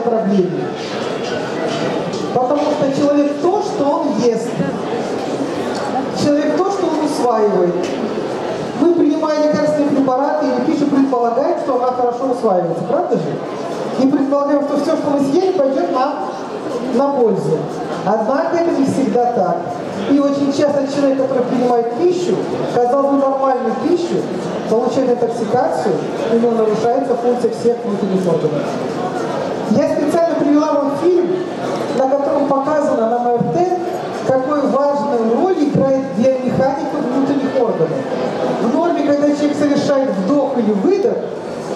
проблеме. Потому что человек то, что он ест. Человек то, что он усваивает. Мы, принимая лекарственные препараты или пищу, предполагаем, что она хорошо усваивается. Правда же? И предполагаем, что все, что мы съели, пойдет нам на пользу. Однако это не всегда так. И очень часто человек, который принимает пищу, казалось бы, нормальную пищу, получает интоксикацию, у него нарушается функция всех внутренних органов. Я специально привела вам фильм, на котором показано на МРТ, какую важную роль играет биомеханика внутренних органов. В норме, когда человек совершает вдох или выдох,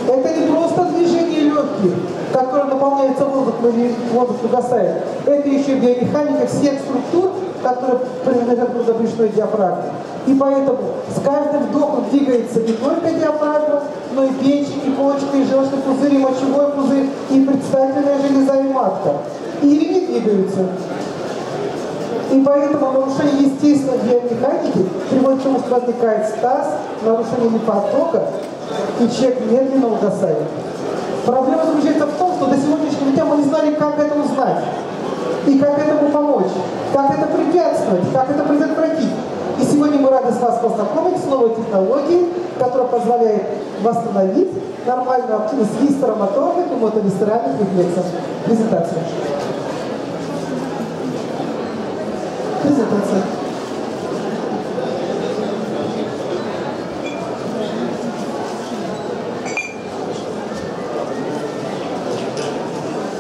это не просто движение легких, которое наполняется воздухом или воздух угасает. Это еще биомеханика всех структур, которые принадлежат грудобрюшной диафрагме. И поэтому с каждым вдохом двигается не только диафрагма, но и печень, и почка, и желчный пузырь, и мочевой пузырь, и предстательная железа, и матка. Или не двигаются. И поэтому нарушение естественной биомеханики приводит к тому, что возникает стаз, нарушение лимфотока, и человек медленно угасает. Проблема заключается в том, что до сегодняшнего дня мы не знали, как это узнать, и как этому помочь, как это препятствовать, как это предотвратить. И сегодня мы рады с вас познакомить с новой технологией, которая позволяет восстановить нормальную активность вистеромоторных и мотовистеральных рефлексов. Презентация. Презентация.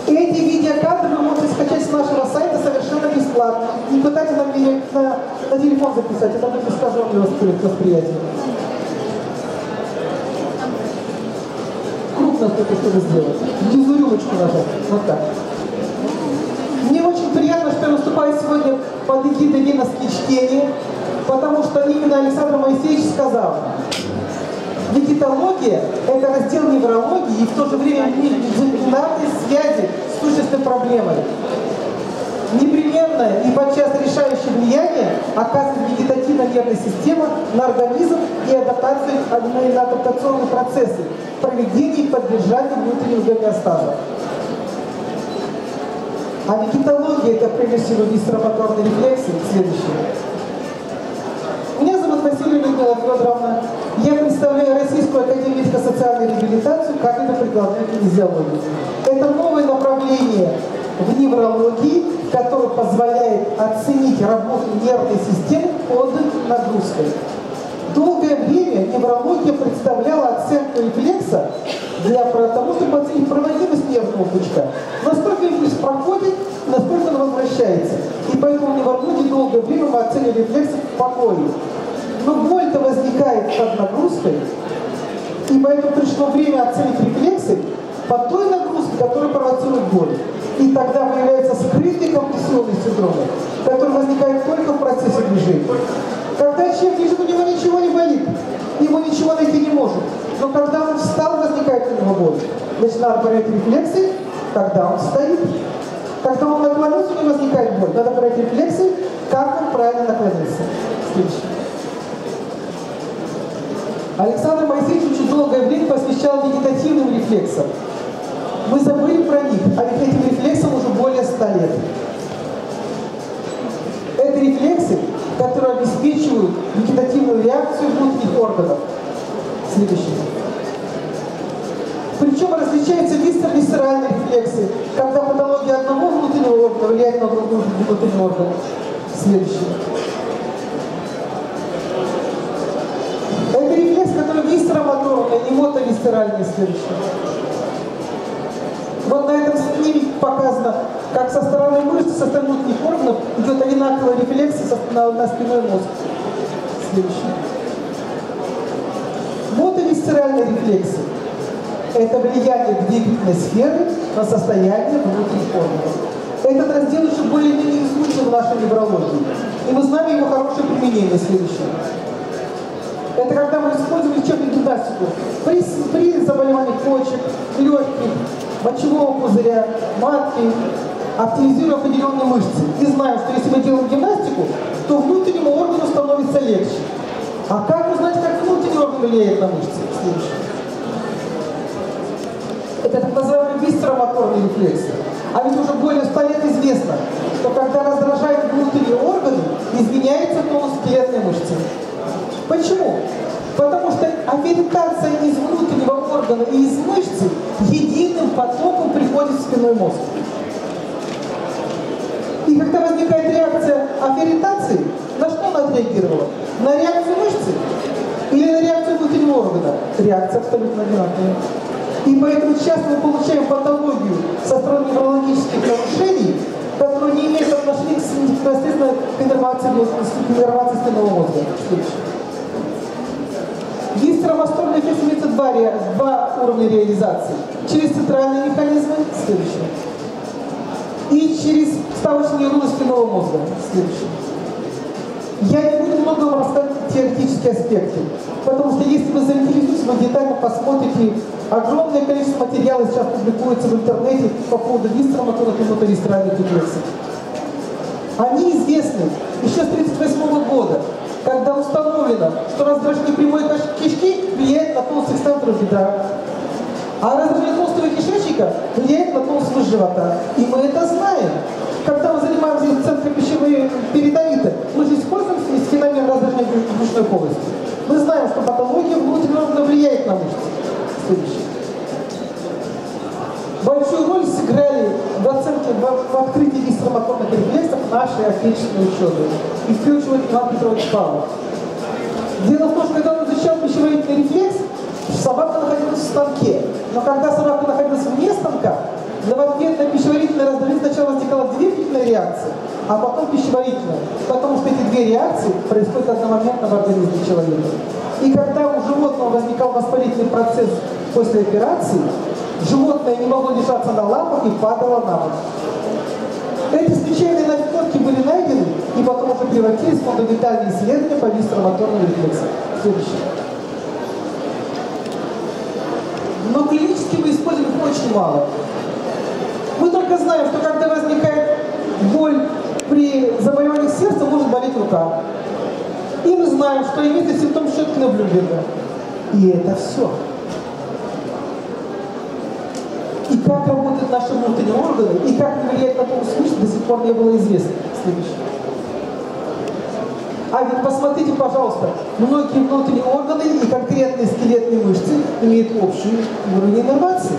Эти видеокадры вы можете скачать с нашего сайта совершенно бесплатно. Не пытайтесь на, на, на телефон записать, это будет искаженное восприятие. Крупно только что сделать. Внизу рюмочку нажать. Вот так. Мне очень приятно, что я выступаю сегодня под эгидой Веновские чтения, потому что именно Александр Моисеевич сказал, Вегетология – это раздел неврологии и в то же время междисциплинарной связи с сущностной проблемой. Непременное и подчас решающее влияние оказывает вегетативная нервная система на организм и адаптацию, на адаптационные процессы, проведение и поддержание внутреннего гомеостаза. А вегетология – это прежде всего висцеромоторные рефлексы. Следующее. Меня зовут Василия Людмила Федоровна. Я представляю Российскую Академию медико-социальной реабилитации это прикладной кинезиологии. Это новое направление в неврологии, которое позволяет оценить работу нервной системы под нагрузкой. Долгое время неврология представляла оценку рефлекса для того, чтобы оценить проводимость нервного пучка. Насколько импульс проходит, насколько он возвращается. И поэтому в неврологии долгое время мы оценивали рефлекс в покое. Но боль-то возникает под нагрузкой, и поэтому пришло время оценить рефлексы под той нагрузкой, которая провоцирует боль. И тогда появляется скрытый компрессионный синдром, который возникает только в процессе движения. Когда человек лежит, у него ничего не болит, ему ничего найти не может. Но когда он встал, возникает у него боль. Значит, надо проверить рефлексы, когда он стоит. Когда он наклонился, у него возникает боль. Надо проверить рефлексы, как он правильно наклонился. Следующий. Александр Моисеевич очень долгое время посвящал вегетативным рефлексам. Мы забыли про них, а ведь этим рефлексам уже более 100 лет. Это рефлексы, которые обеспечивают вегетативную реакцию внутренних органов. Следующий. Причем различаются висцеральные рефлексы, когда патология одного внутреннего органа влияет на другой внутренний орган. Следующий. Это рефлекс, который висцеромоторный, не мотовисцеральный следующий. Вот на этом снимке показано, как со стороны мышц, со стороны внутренних органов идет одинаковый рефлекс на, на спиной мозг. Следующий. Мотовисцеральные рефлексы – это влияние двигательной сферы на состояние внутренних органов. Этот раздел еще более-менее изучен в нашей неврологии. И мы знаем его хорошее применение следующее. Это когда мы используем лечебную гимнастику при, при заболевании почек, легких, мочевого пузыря, матки, активизируя определенные мышцы. И знаем, что если мы делаем гимнастику, то внутреннему органу становится легче. А как узнать, как внутренний орган влияет на мышцы? Следующее. Это так называемый висцеромоторные рефлексы. А ведь уже более 100 лет известно, что когда раздражают внутренние органы, изменяется тонус скелетной мышцы. Почему? Потому что аффилитация из внутреннего органа и из мышцы единым потоком приходит в спинной мозг. И когда возникает реакция аффилитации, на что она отреагировала? На реакцию мышцы или на реакцию внутреннего органа? Реакция абсолютно одинаковая. И поэтому часто мы получаем патологию со стороны неврологических нарушений, которые не имеют отношения к непосредственно иннервации спинного мозга. Гистромастольный эффект имеется два, уровня реализации. Через центральные механизмы, следующее. И через ставочные руны спинного мозга, следующее. Я не буду много вам рассказывать теоретические аспекты, потому что если вы заинтересуетесь, вы детально посмотрите, огромное количество материалов сейчас публикуется в интернете по поводу гистроматурных и мотористральных рефлексов. Они известны еще с 1938 года когда установлено, что раздражение прямой кишки влияет на толстых центров бедра, а раздражение толстого кишечника влияет на толстого живота. И мы это знаем. Когда мы занимаемся центром пищевые перитониты, мы же используем феномен раздражения брюшной полости. Мы знаем, что патология внутренне влияет на мышцы. Следующее. Большую роль сыграли в оценке, в, в открытии гистроматомных рефлексов наши отечественные ученые. И Иван Петрович Павлов. Дело в том, что когда он изучал пищеварительный рефлекс, собака находилась в станке. Но когда собака находилась вне станка, в ответ на пищеварительное раздражение сначала возникала двигательная реакция, а потом пищеварительная. Потому что эти две реакции происходят одномоментно в организме человека. И когда у животного возникал воспалительный процесс после операции, Животное не могло держаться на лапах и падало на бок. Эти случайные и потом уже превратились в фундаментальные исследования по вистромоторным рефлексам. Следующее. Но клинически мы используем их очень мало. Мы только знаем, что когда возникает боль при заболевании сердца, может болеть рука. И мы знаем, что имеется симптом Шеткина Блюмберга. И это все. и как работают наши внутренние органы, и как влияет на тонус мышц, до сих пор не было известно. Следующее. А ведь посмотрите, пожалуйста, многие внутренние органы и конкретные скелетные мышцы имеют общий уровень иннервации.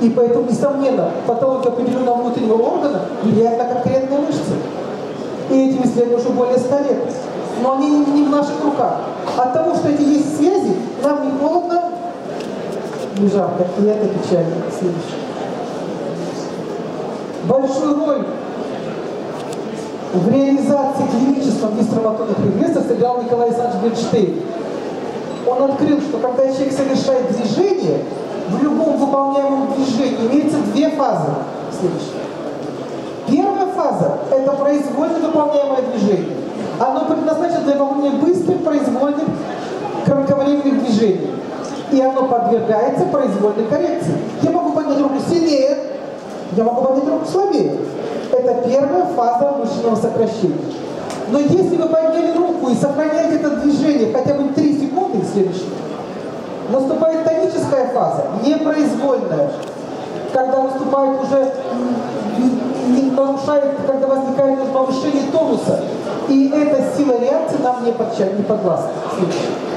И поэтому, несомненно, патология определенного внутреннего органа влияет на конкретные мышцы. И этим исследуем уже более 100 лет. Но они не в наших руках. От того, что эти есть связи, нам не холодно, не жарко. И это печально. Следующее большую роль в реализации клинического гистроматонных регрессов сыграл Николай Александрович Бенштейн. Он открыл, что когда человек совершает движение, в любом выполняемом движении имеется две фазы. Следующее. Первая фаза – это произвольно выполняемое движение. Оно предназначено для выполнения быстрых, произвольных, кратковременных движений. И оно подвергается произвольной коррекции. Я могу поднять руку сильнее, я могу поднять руку слабее. Это первая фаза мышечного сокращения. Но если вы подняли руку и сохраняете это движение хотя бы 3 секунды, следующее, наступает тоническая фаза, непроизвольная, когда наступает уже, не нарушает, когда возникает повышение тонуса. И эта сила реакции нам не, подча, не подвластна. Следующее.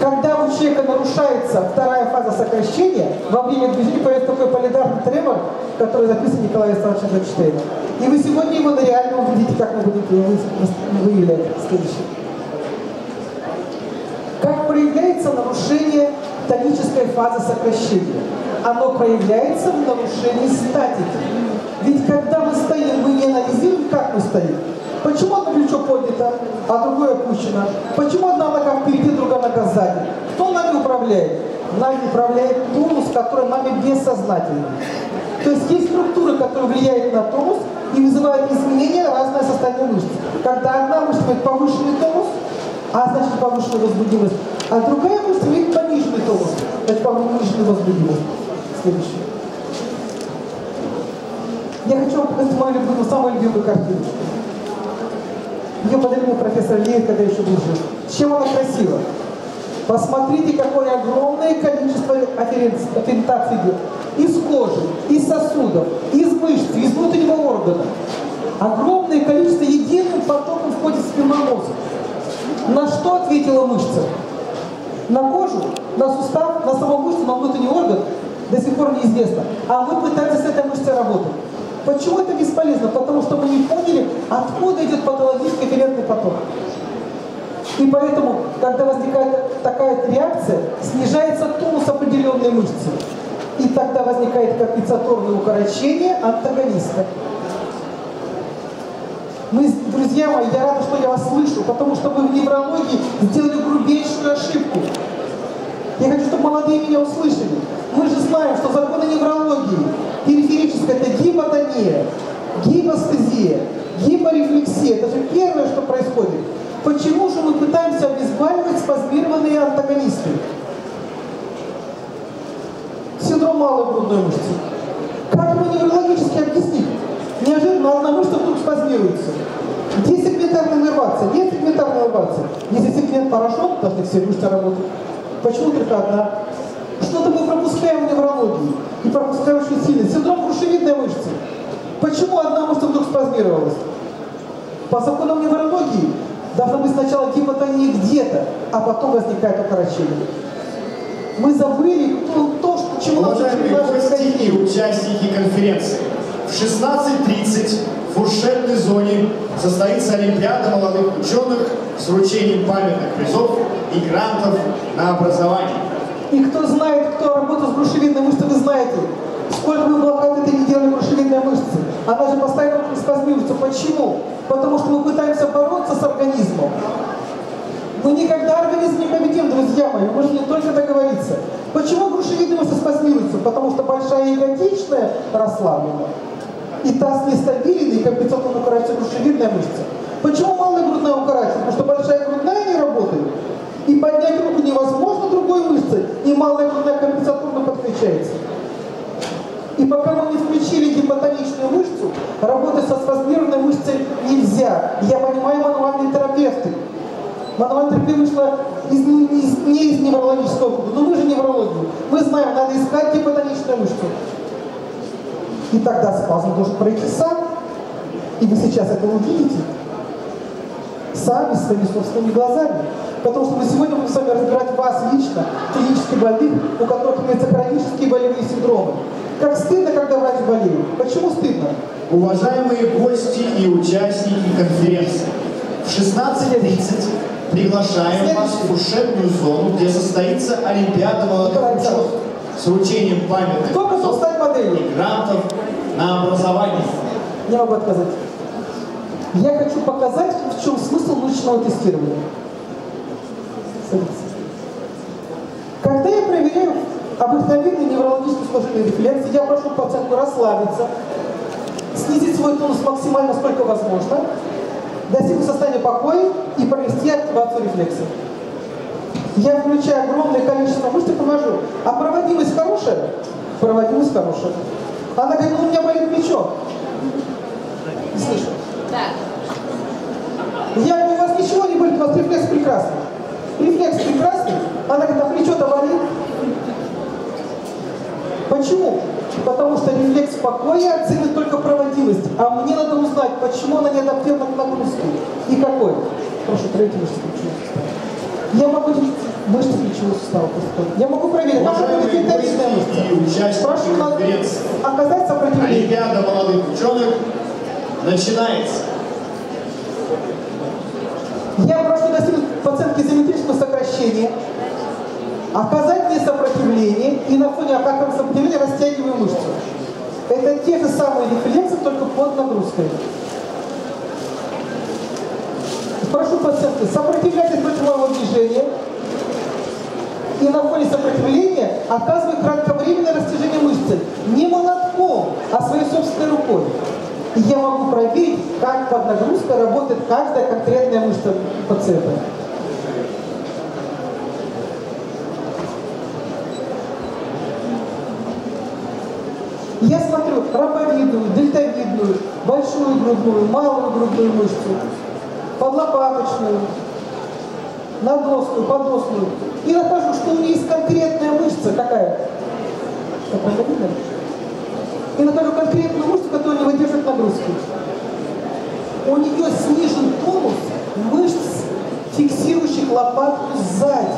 Когда у человека нарушается вторая фаза сокращения, во время движения появится такой полидарный тремор, который записан Николаем Александровичем Эйнштейном. И вы сегодня его реально увидите, как мы будем выявлять следующее. Как проявляется нарушение тонической фазы сокращения? Оно проявляется в нарушении статики. Ведь когда мы стоим, мы не анализируем, как мы стоим. Почему одно плечо поднято, а другое опущено? Почему одна нога впереди, другая нога сзади? Кто нами управляет? Нами управляет тонус, который нами бессознательный. То есть есть структуры, которые влияют на тонус и вызывают изменения разное состояние мышц. Когда одна мышца имеет повышенный тонус, а значит повышенную возбудимость, а другая мышца имеет пониженный тонус, значит повышенную возбудимость. Следующее. Я хочу вам показать мою любимую, самую любимую картину. Ее подарил профессор Леев, когда еще был жив. Чем она красива? Посмотрите, какое огромное количество ориентаций идет. Из кожи, из сосудов, из мышц, из внутреннего органа. Огромное количество единым потоком входит в мозг. На что ответила мышца? На кожу, на сустав, на саму мышцу, на внутренний орган до сих пор неизвестно. А мы пытаемся с этой мышцей работать. Почему это бесполезно? Потому что мы не поняли, откуда идет патологический ферентный поток. И поэтому, когда возникает такая реакция, снижается тонус определенной мышцы. И тогда возникает компенсаторное укорочение антагониста. Мы, друзья мои, я рада, что я вас слышу, потому что вы в неврологии сделали грубейшую ошибку. Я хочу, чтобы молодые меня услышали. Мы же знаем, что законы неврологии периферическая – это гипотония, гипостезия, гипорефлексия. Это же первое, что происходит. Почему же мы пытаемся обезболивать спазмированные антагонисты? Синдром малой грудной мышцы. Как его неврологически объяснить? Неожиданно одна мышца вдруг спазмируется. Где сегментарная нервация? Нет сегментарной нервации. Если сегмент поражен, должны все мышцы работать. Почему только одна? Что-то мы пропускаем в неврологии. И пропускаем очень сильно. Синдром грушевидной мышцы. Почему одна мышца вдруг спазмировалась? По законам неврологии должна быть сначала гипотония где-то, а потом возникает укорочение. Мы забыли то, то что, чему нас учили наши и участники конференции. В 16.30 в фуршетной зоне состоится Олимпиада молодых ученых с вручением памятных призов и грантов на образование. И кто знает, кто работает с грушевидной мышцей, вы знаете, сколько мы блокад этой не делали грушевидной мышцы. Она же постоянно спазмируется. Почему? Потому что мы пытаемся бороться с организмом. Мы никогда организм не победим, друзья мои, мы можем не только договориться. Почему грушевидная мышца спазмируется? Потому что большая ягодичная расслаблена. И таз нестабильный, и компенсаторно укорачивается грушевидная мышца. Почему малая грудная укорачивается? Потому что большая грудная не работает. И поднять руку невозможно другой мышцей, и малая грудная компенсаторно подключается. И пока мы не включили гипотоничную мышцу, работать со спазмированной мышцей нельзя. Я понимаю мануальные терапевты. Мануальная терапия вышла из, из, не из неврологического клуба, но мы же неврологию. Мы знаем, надо искать гипотоничную мышцу. И тогда спазм должен пройти сам. И вы сейчас это увидите. Сами, своими собственными глазами. Потому что мы сегодня будем с вами разбирать вас лично, клинически больных, у которых имеются хронические болевые синдромы. Как стыдно, когда врач болеет. Почему стыдно? Уважаемые гости и участники конференции, в 16.30 приглашаем Следующий. вас в фуршетную зону, где состоится Олимпиада молодых ученых с вручением памятных и грантов на образование. Не могу отказать. Я хочу показать, в чем смысл мышечного тестирования. Когда я проверяю обыкновенный неврологический сложение рефлекс, я прошу пациентку расслабиться, снизить свой тонус максимально, сколько возможно, достигнуть состояния покоя и провести активацию рефлекса. Я включаю огромное количество мышц и провожу. А проводимость хорошая? Проводимость хорошая. Она говорит, ну у меня болит плечо. Не слышу. Да. Я говорю, у вас ничего не болит, у вас рефлекс прекрасный. Рефлекс прекрасный. Она говорит, а плечо-то болит? Почему? Потому что рефлекс покоя оценит только проводимость. А мне надо узнать, почему она не адаптирована к нагрузке. И какой. Прошу, проверьте мышцы. Я могу мышцы плечевого сустава Я могу проверить, наша будет витаминная мышца. Прошу на... оказать сопротивление. Олимпиада молодых ученых начинается. Я прошу достигнуть пациентки изометрического сокращения оказать мне сопротивление и на фоне оказанного сопротивления растягиваю мышцу. Это те же самые рефлексы, только под нагрузкой. Прошу пациента, сопротивляйтесь против моего движения и на фоне сопротивления оказываю кратковременное растяжение мышцы. Не молотком, а своей собственной рукой. И я могу проверить, как под нагрузкой работает каждая конкретная мышца пациента. Ромбовидную, дельтовидную, большую грудную, малую грудную мышцу, подлопаточную. надосную, подосную, и нахожу, что у нее есть конкретная мышца, какая? Какая видно? И нахожу конкретную мышцу, которая не выдержит нагрузки. У нее снижен тонус мышц, фиксирующих лопатку сзади.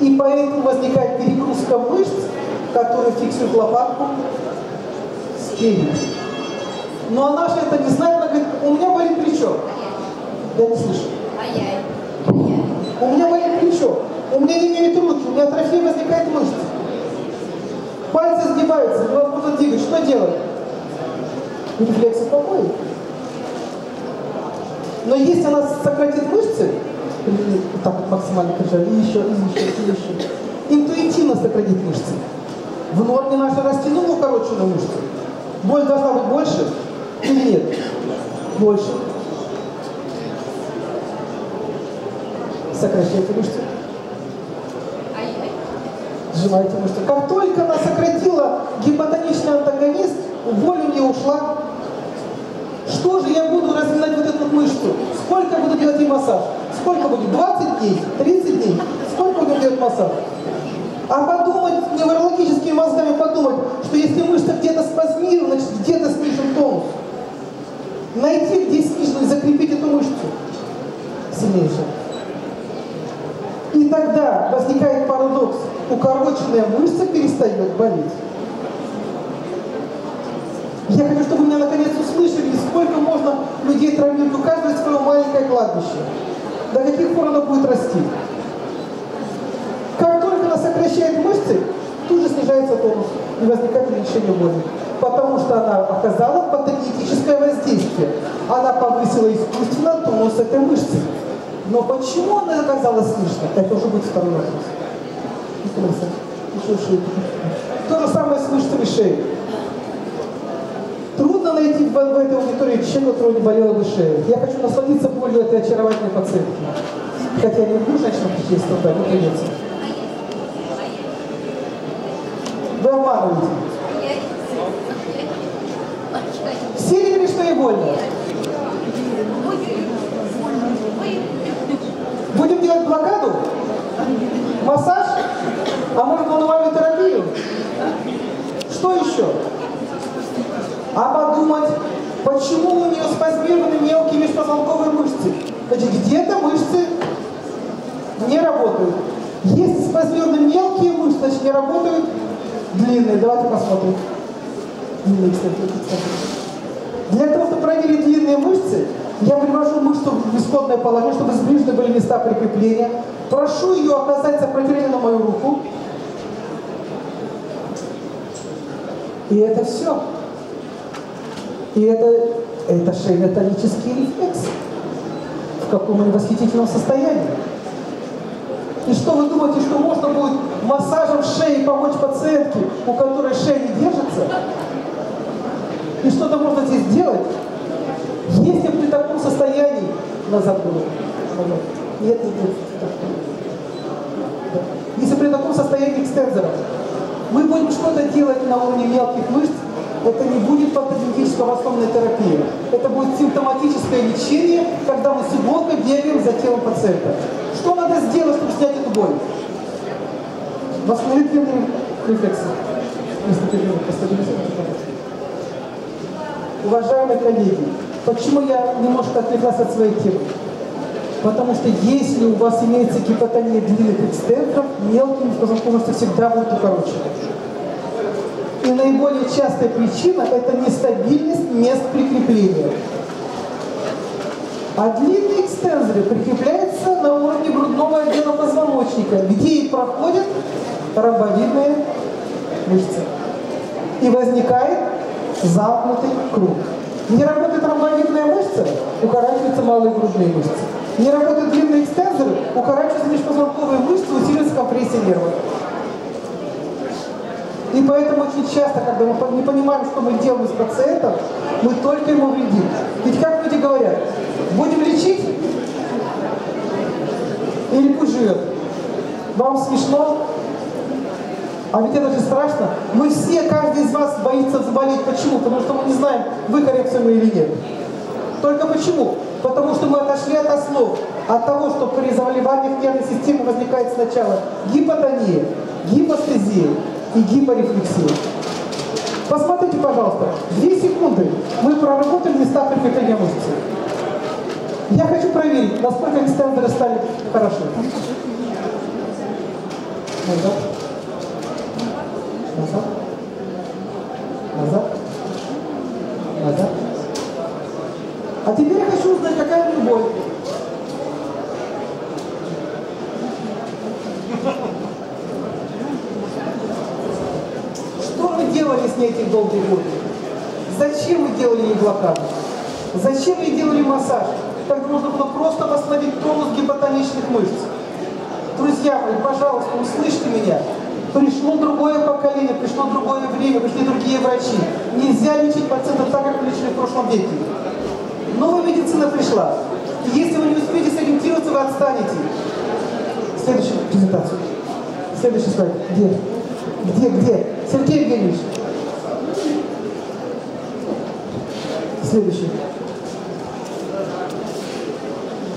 И поэтому возникает перегрузка мышц, которые фиксируют лопатку спереди. Но она же это не знает, она говорит, у меня болит плечо. Я не слышу. Ай-яй. У меня болит плечо. У меня не имеют руки, у меня атрофия возникает мышц. Пальцы сгибаются, невозможно двигать. Что делать? Рефлекс успокоит. Но если она сократит мышцы, вот так вот максимально прижали, и еще, и еще, и еще, интуитивно сократить мышцы. В норме наша растянула укороченную мышцу. Боль должна быть больше или нет? Больше. Сокращайте мышцы. Сжимайте мышцы. Как только она сократила гипотоничный антагонист, боль у нее ушла. Что же я буду разминать вот эту мышцу? Сколько буду делать ей массаж? Сколько будет? 20 дней? 30 дней? Сколько будем делать массаж? А подумать, неврологическими мозгами подумать, что если мышца где-то спазмирована, значит где-то снижен тонус. Найти, где снижен, и закрепить эту мышцу сильнейшую. И тогда возникает парадокс. Укороченная мышца перестает болеть. Я хочу, чтобы вы меня наконец услышали, сколько можно людей травмировать. У каждого свое маленькое кладбище. До каких пор оно будет расти? Как только она сокращает мышцы, снижается тонус и возникает уменьшение боли. Потому что она оказала патогенетическое воздействие. Она повысила искусственно тонус этой мышцы. Но почему она оказалась снижена? Это уже будет второй вопрос. То же самое с мышцами шеи. Трудно найти в, в этой аудитории человека, у которого не болела бы шея. Я хочу насладиться болью этой очаровательной пациентки. Хотя я не люблю женщин причинить страдания, не придется. Вы обманываете. Все говорят, что. Ой, ой. Будем делать блокаду? Массаж? А может мануальную терапию? Что еще? А подумать, почему у нее спазмированы мелкие межпозвонковые мышцы? Значит, где-то мышцы не работают. Если спазмированы мелкие мышцы, значит, не работают длинные. Давайте посмотрим. Длинные, кстати, кстати. Для того, чтобы проверить длинные мышцы, я привожу мышцу в исходное положение, чтобы сближены были места прикрепления. Прошу ее оказать сопротивление на мою руку. И это все. И это, это шейно-тонический рефлекс. В каком они восхитительном состоянии. И что вы думаете, что можно будет массажем шеи помочь пациентке, у которой шея не держится? И что-то можно здесь сделать? Если при таком состоянии назад было. Нет, нет, нет. Если при таком состоянии экстензора мы будем что-то делать на уровне мелких мышц, это не будет патогенетическая основная терапия. Это будет симптоматическое лечение, когда мы с иголкой бегаем за телом пациента. Что надо сделать, чтобы снять эту боль? Постабилизировать, пожалуйста. Уважаемые коллеги, почему я немножко отвлеклась от своей темы? Потому что если у вас имеется гипотония длинных экстенсоров, мелкие позвонковости всегда будут укорочены. И наиболее частая причина – это нестабильность мест прикрепления. А длинные экстензоры прикрепляются на уровне грудного отдела позвоночника, где и проходят ромбовидные мышцы. И возникает замкнутый круг. Не работает ромбовидная мышца, укорачиваются малые грудные мышцы. Не работают длинные экстензоры, укорачиваются межпозвонковые мышцы, усиливается компрессия нерва. И поэтому очень часто, когда мы не понимаем, что мы делаем с пациентом, мы только ему вредим. Ведь как люди говорят, будем лечить или пусть живет? Вам смешно? А ведь это же страшно. Мы все, каждый из вас боится заболеть. Почему? Потому что мы не знаем, выкоррекция мы или нет. Только почему? Потому что мы отошли от основ. от того, что при заболеваниях нервной системы возникает сначала гипотония, гипостезия и гипорефлексия. Посмотрите, пожалуйста, две секунды мы проработали места прикрепления мышцы. Я хочу проверить, насколько экстендеры стали хороши. Назад. Назад. Назад. Назад. А теперь я хочу узнать, какая боль. Что вы делали с ней эти долгие годы? Зачем вы делали ей блокаду? Зачем вы делали массаж? Когда нужно было просто восстановить тонус гипотоничных мышц. Друзья мои, пожалуйста, услышьте меня. Пришло другое поколение, пришло другое время, пришли другие врачи. Нельзя лечить пациентов так, как лечили в прошлом веке. Новая медицина пришла. И если вы не успеете сориентироваться, вы отстанете. Следующую презентацию. Следующий слайд. Где? Где, где? Сергей Евгеньевич. Следующий.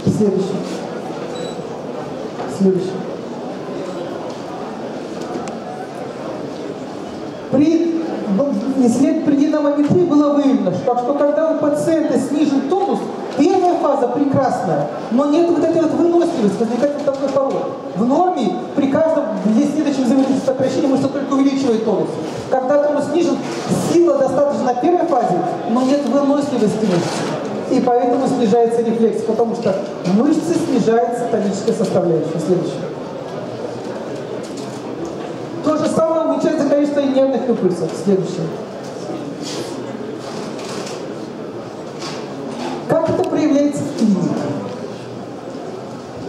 Следующий. Следующий. При исследовании при динамометрии было выявлено, что, когда у пациента снижен тонус, первая фаза прекрасная, но нет вот этой вот выносливости, возникает вот такой порог. В норме при каждом здесь следующем замедлительном сокращении мышца только увеличивает тонус. Когда тонус снижен, сила достаточно на первой фазе, но нет выносливости мышцы. И поэтому снижается рефлекс, потому что мышцы снижается тоническая составляющая. Следующее. То же самое уменьшается количество нервных импульсов. Следующее. Как это проявляется в клинике?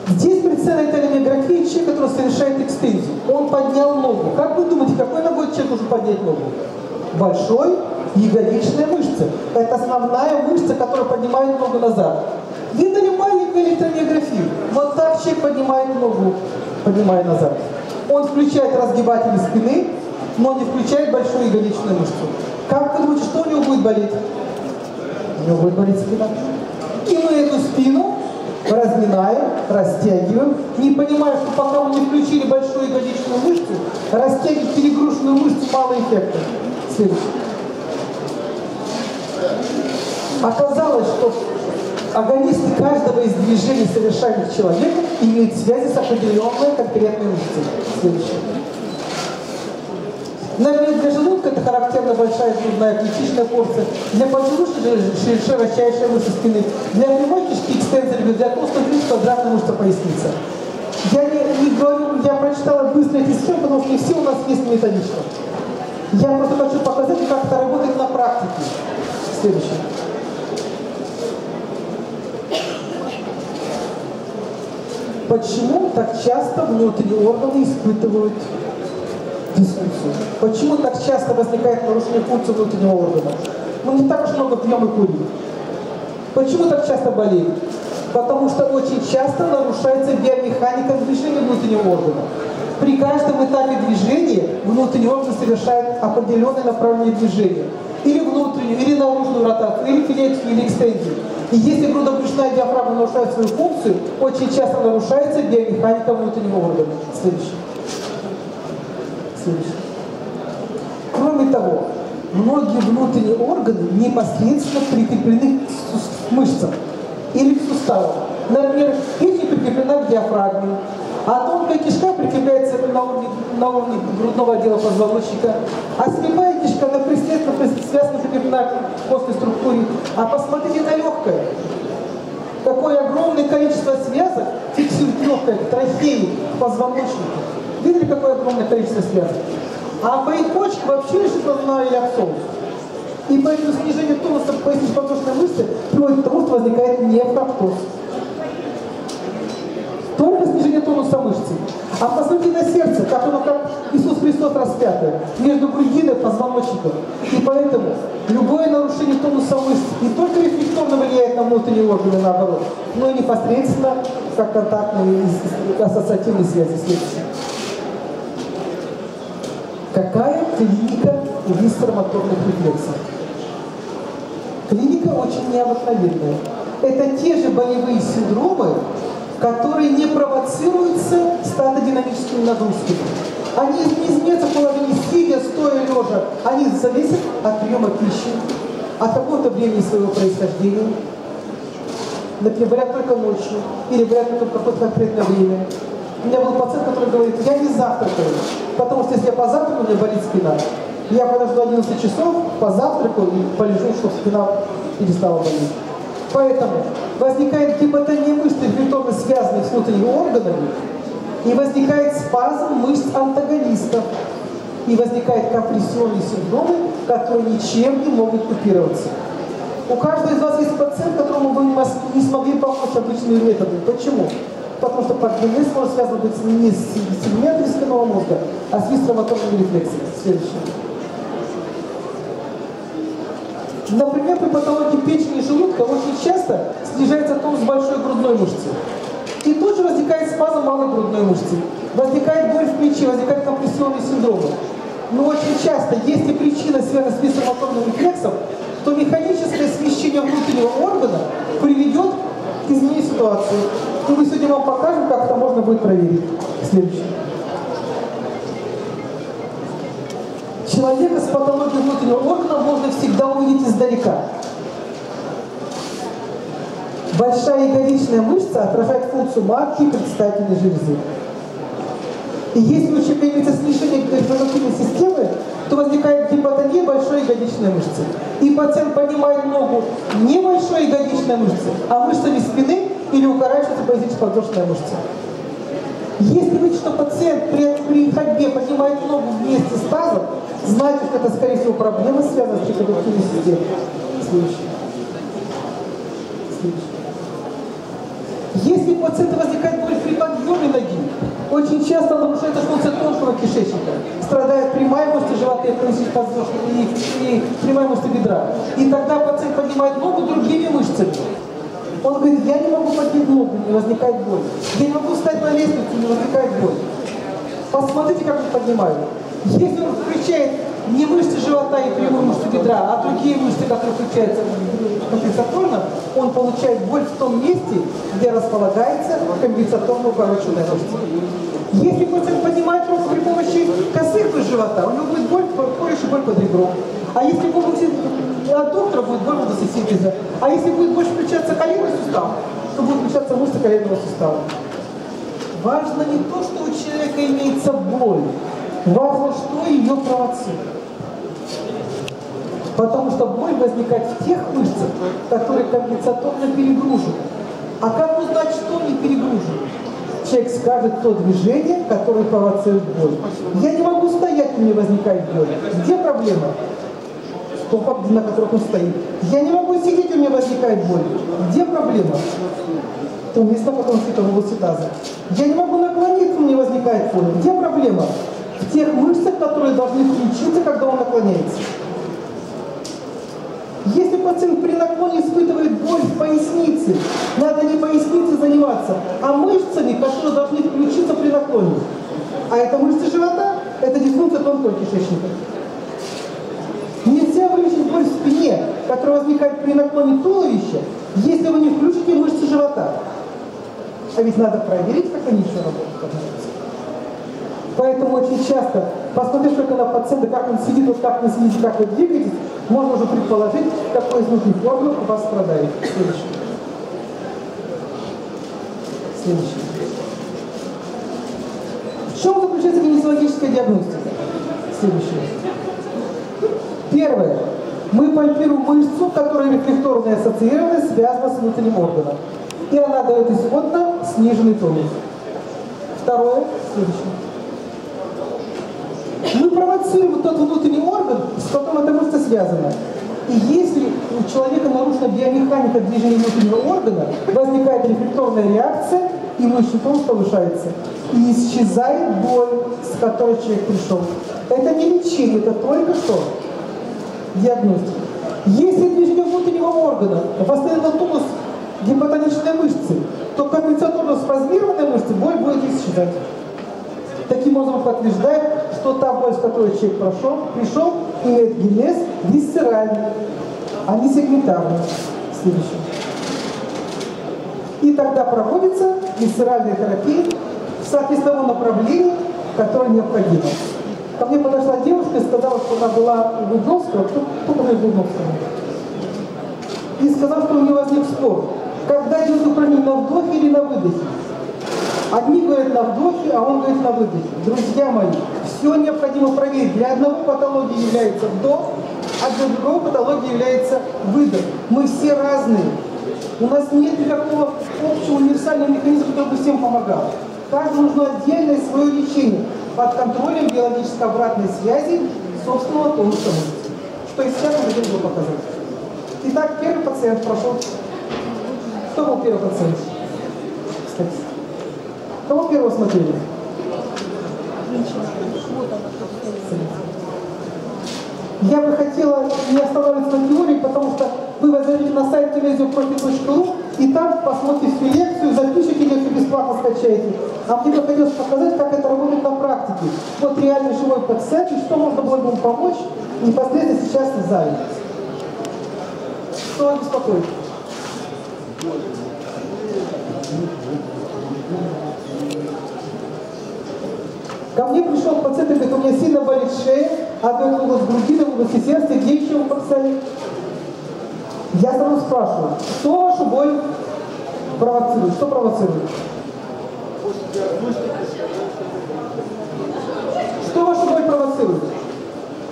Здесь представлена тономиография человека, который совершает экстензию. Он поднял ногу. Как вы думаете, какой ногой человек должен поднять ногу? Большой ягодичная мышца. Это основная мышца, которая поднимает ногу назад. Видно ли маленькую электромиографию? Вот так человек поднимает ногу, поднимая назад. Он включает разгибатели спины, но не включает большую ягодичную мышцу. Как вы думаете, что у него будет болеть? У него будет болеть спина. И мы эту спину разминаем, растягиваем, не понимая, что пока мы не включили большую ягодичную мышцу, растягивать перегруженную мышцу мало эффекта. Следующий. Оказалось, что агонисты каждого из движений, совершаемых человеком, имеют связи с определенной конкретной мышцей. Следующее. Наверное, для желудка это характерно большая грудная клетичная порция, для поджелудочной широчайшая мышца спины, для прямой кишки экстензор, для толстой мышцы квадратная мышца поясница. Я не, не говорю, я прочитала быстро эти схемы, потому что не все у нас есть методично. Я просто хочу показать, как это работает на практике. Следующее. Почему так часто внутренние органы испытывают дисфункцию? Почему так часто возникает нарушение функции внутреннего органа? Мы не так уж много пьем и курим. Почему так часто болеем? Потому что очень часто нарушается биомеханика движения внутреннего органа. При каждом этапе движения внутренний орган совершает определенное направление движения. Или внутреннюю, или наружную ротацию, или филексию, или экстензию. И если грудобрюшная диафрагма нарушает свою функцию, очень часто нарушается биомеханика внутреннего органа. Следующий. Следующий. Кроме того, многие внутренние органы непосредственно прикреплены к мышцам или к суставам. Например, печень прикреплена к диафрагме, а тонкая кишка прикрепляется на уровне, на уровне грудного отдела позвоночника, а слепая кишка на преследственно связана прикреплена к костной структуре. А посмотрите на легкое. Какое огромное количество связок фиксирует легкое к трахеи, к позвоночнику. Видели, какое огромное количество связок? А почки вообще лежит на iliopsoas. И поэтому снижение тонуса пояснично-подвздошной мышцы приводит к тому, что возникает нефроптоз. Только снижение тонуса мышцы. А посмотрите на сердце, как оно как Иисус Христос распятый, между грудиной и позвоночником. И поэтому любое нарушение тонуса мышц не только рефлекторно влияет на внутренние органы, наоборот, но и непосредственно как контактные ассоциативные связи следующие. Какая клиника у висцеромоторных рефлексов? Клиника очень необыкновенная. Это те же болевые синдромы, которые не провоцируются статодинамическими нагрузками. Они не изменяются в положении сидя, стоя, лежа. Они зависят от приема пищи, от какого-то времени своего происхождения. Например, только ночью или болят только в какое-то конкретное время. У меня был пациент, который говорит, я не завтракаю, потому что если я позавтракаю, у меня болит спина. Я подожду 11 часов, позавтракаю и полежу, чтобы спина перестала болеть. Поэтому возникает гипотония мышц, рефлекторно связанных с внутренними органами, и возникает спазм мышц антагонистов, и возникают компрессионные синдромы, которые ничем не могут купироваться. У каждого из вас есть пациент, которому вы не смогли помочь обычными методами. Почему? Потому что патогенез может связан не с сегментами спинного мозга, а с висцеромоторными рефлексами. Следующее. Например, при патологии печени и желудка очень часто снижается тонус большой грудной мышцы. И тут же возникает спазм малой грудной мышцы. Возникает боль в плече, возникает компрессионный синдром. Но очень часто, если причина связана с висцеромоторным рефлексом, то механическое смещение внутреннего органа приведет к изменению ситуации. И мы сегодня вам покажем, как это можно будет проверить. Следующее. Человека с патологией внутреннего органа можно всегда увидеть издалека. Большая ягодичная мышца отражает функцию матки и предстательной железы. И если у человека имеется смешение репродуктивной системы, гипотония большой ягодичной мышцы. И пациент поднимает ногу не большой ягодичной мышцы, а мышцами спины или укорачивается пояснично-подвздошная мышца. Если видите, что пациент при, при ходьбе поднимает ногу вместе с тазом, что это, скорее всего, проблема связана с репродуктивной системой. Следующий. Следующий. Если у пациента возникает боль при подъеме ноги, очень часто нарушается функция тонкого кишечника. Страдает прямая мышца живота и, и, и прямая мышца бедра. И тогда пациент поднимает ногу другими мышцами. Он говорит, я не могу поднять ногу, не возникает боль. Я не могу встать на лестницу, не возникает боль. Посмотрите, как он поднимает. Если он включает не мышцы живота и прямую мышцу бедра, а другие мышцы, которые включаются компенсаторно, он получает боль в том месте, где располагается компенсаторно укороченная мышца. Если пациент поднимает руку при помощи косых мышц живота, у него будет боль, больше боль под ребром. А если помощи доктора будет боль водосинтеза. А если будет больше включаться коленный сустав, то будет включаться мышца коленного сустава. Важно не то, что у человека имеется боль, важно, что ее провоцирует. Потому что боль возникает в тех мышцах, которые компенсаторно перегружены. А как узнать, что не перегружено? Человек скажет то движение, которое провоцирует боль. Я не могу стоять, у меня возникает боль. Где проблема? Стопа, на которых он стоит. Я не могу сидеть, у меня возникает боль. Где проблема? То место, он стоит в области таза. Я не могу наклониться, у меня возникает боль. Где проблема? Тех мышцах, которые должны включиться, когда он наклоняется. Если пациент при наклоне испытывает боль в пояснице, надо не поясницей заниматься, а мышцами, которые должны включиться при наклоне. А это мышцы живота, это дисфункция тонкого кишечника. Нельзя вылечить боль в спине, которая возникает при наклоне туловища, если вы не включите мышцы живота. А ведь надо проверить, как они еще работают. Поэтому очень часто, посмотрев только на пациента, как он сидит, вот как вы сидите, как вы двигаетесь, можно уже предположить, какой из внутренних органов у вас страдает. Следующий. Следующий. В чем заключается гинекологическая диагностика? Следующее. Первое. Мы пальпируем мышцу, которая рефлекторно ассоциирована, связана с внутренним органом. И она дает исходно сниженный тонус. Второе. Следующее. Мы провоцируем тот внутренний орган, с которым эта мышца связана. И если у человека нарушена биомеханика движения внутреннего органа, возникает рефлекторная реакция, и мышечный тонус повышается. И исчезает боль, с которой человек пришел. Это не лечение, это только что диагностика. Если движение внутреннего органа постоянно тонус гипотоничной мышцы, то компенсаторно спазмированной мышцы боль будет исчезать. Таким образом подтверждает, что та боль, с человек прошел, пришел, имеет генез висцеральный, а не сегментарный. Следующий. И тогда проводится висцеральная терапия в соответствии того направления, которое необходимо. Ко мне подошла девушка и сказала, что она была у Гудновского, кто, кто знает Гудновского? И сказала, что у нее возник спор. Когда делать упражнение на вдохе или на выдохе? Одни говорят на вдохе, а он говорит на выдохе. Друзья мои, все необходимо проверить. Для одного патологии является вдох, а для другого патологии является выдох. Мы все разные. У нас нет никакого общего универсального механизма, который бы всем помогал. Каждому нужно отдельное свое лечение под контролем биологической обратной связи собственного тонуса мышц. Что и сейчас мы хотели бы показать. Итак, первый пациент прошел. Кто был первый пациент? Кстати. Кого первого смотрели? Я бы хотела не останавливаться на теории, потому что вы зайдете на сайт телевизионпрофи.ру и там посмотрите всю лекцию, запишите лекцию, бесплатно скачаете. А мне бы хотелось показать, как это работает на практике. Вот реальный живой пациент, и что можно было бы ему помочь непосредственно сейчас в зале. Что вас беспокоит? Ко мне пришел пациент и говорит, у меня сильно болит шея, одной область груди, другой области сердца, где еще вы поставили? Я сразу спрашиваю, что вашу боль провоцирует? Что провоцирует? Что вашу боль провоцирует?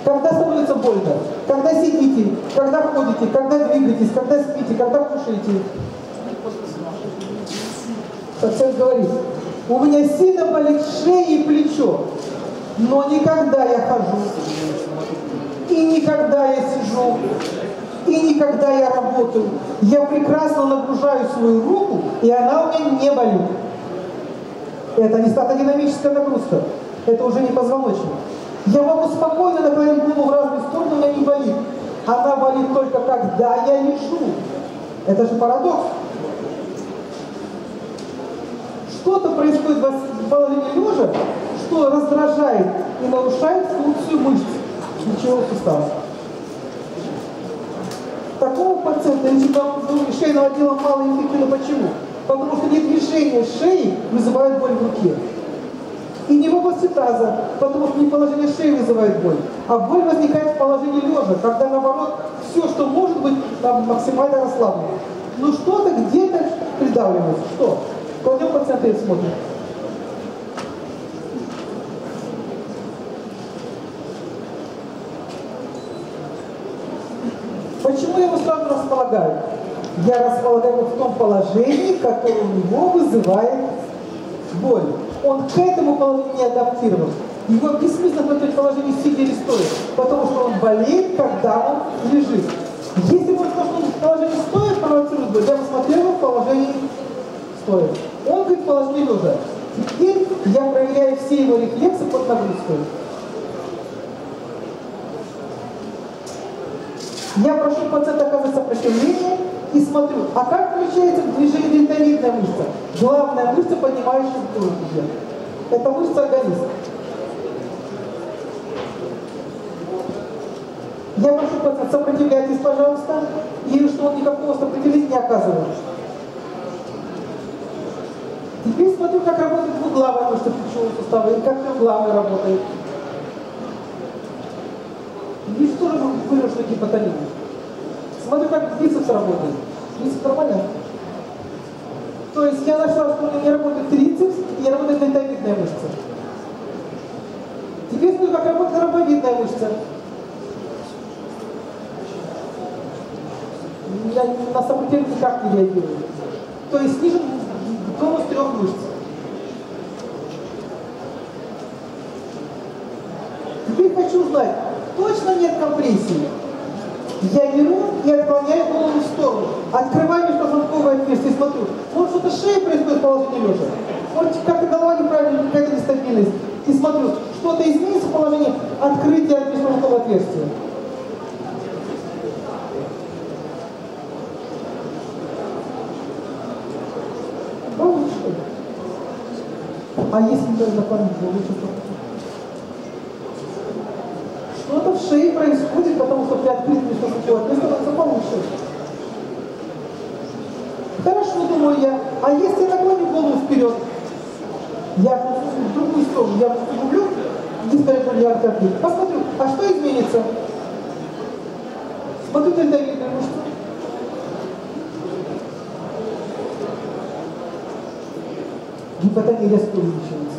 Когда становится больно? Когда сидите? Когда ходите? Когда двигаетесь? Когда спите? Когда кушаете? Пациент говорит, у меня сильно болит шея и плечо, но никогда я хожу, и никогда я сижу, и никогда я работаю. Я прекрасно нагружаю свою руку, и она у меня не болит. Это не статодинамическая нагрузка, это уже не позвоночник. Я могу спокойно наклонить голову в разные стороны, у меня не болит. Она болит только когда я лежу. Это же парадокс. Что-то происходит в положении лежа, что раздражает и нарушает функцию мышц плечевого сустава. Такого пациента шейного отдела мало эффективно. Почему? Потому что не движение шеи вызывает боль в руке. И не в области таза, потому что не положение шеи вызывает боль, а боль возникает в положении лежа, когда наоборот все, что может быть, там максимально расслаблено. Но что-то где-то придавливается. Что? Кладем пациента и смотрим. Почему я его сразу располагаю? Я располагаю его в том положении, которое у него вызывает боль. Он к этому положению не адаптирован. Его бессмысленно смотреть положение сидя или стоя, потому что он болеет, когда он лежит. Если бы он в положении стоя провоцирует боль, я бы смотрел его в положении стоя. Он говорит в положении лежа. Теперь я проверяю все его рефлексы под нагрузкой. Я прошу пациента оказать сопротивление и смотрю, а как включается движение дельтовидная мышца? Главная мышца, поднимающая вверх. Это мышца организма. Я прошу пациента, сопротивляйтесь, пожалуйста. И что он никакого сопротивления не оказывает. Теперь смотрю, как работает двуглавая мышца плечевого сустава и как трехглавая работает. Вижу тоже выраженную гипотонию. Смотрю, как бицепс работает. Бицепс нормально? То есть я нашла, что у меня не работает трицепс и не работает дельтовидная мышца. Теперь смотрю, как работает ромбовидная мышца. Я на сопротивление никак не реагирую. То есть снижен тонус трех мышц. Теперь хочу узнать, точно нет компрессии? Я беру и отклоняю голову в сторону. Открываю межпозвонковое отверстие и смотрю. Может что-то шеей происходит в положении лежа? Может как-то голова неправильно, какая-то нестабильность. И смотрю, что-то изменится в положении открытия межпозвонкового отверстия. Правда, что ли? А если даже запомнить, лучше что-то в шее происходит, потому что при открытии что-то делать, мне становится получше. Хорошо, думаю я, А если я наклоню голову вперед, я в другую сторону, я углублю дискалькулярный конфликт, посмотрю, а что изменится? Смотрю дельтовидную мышцу. Гипотония резко увеличивается.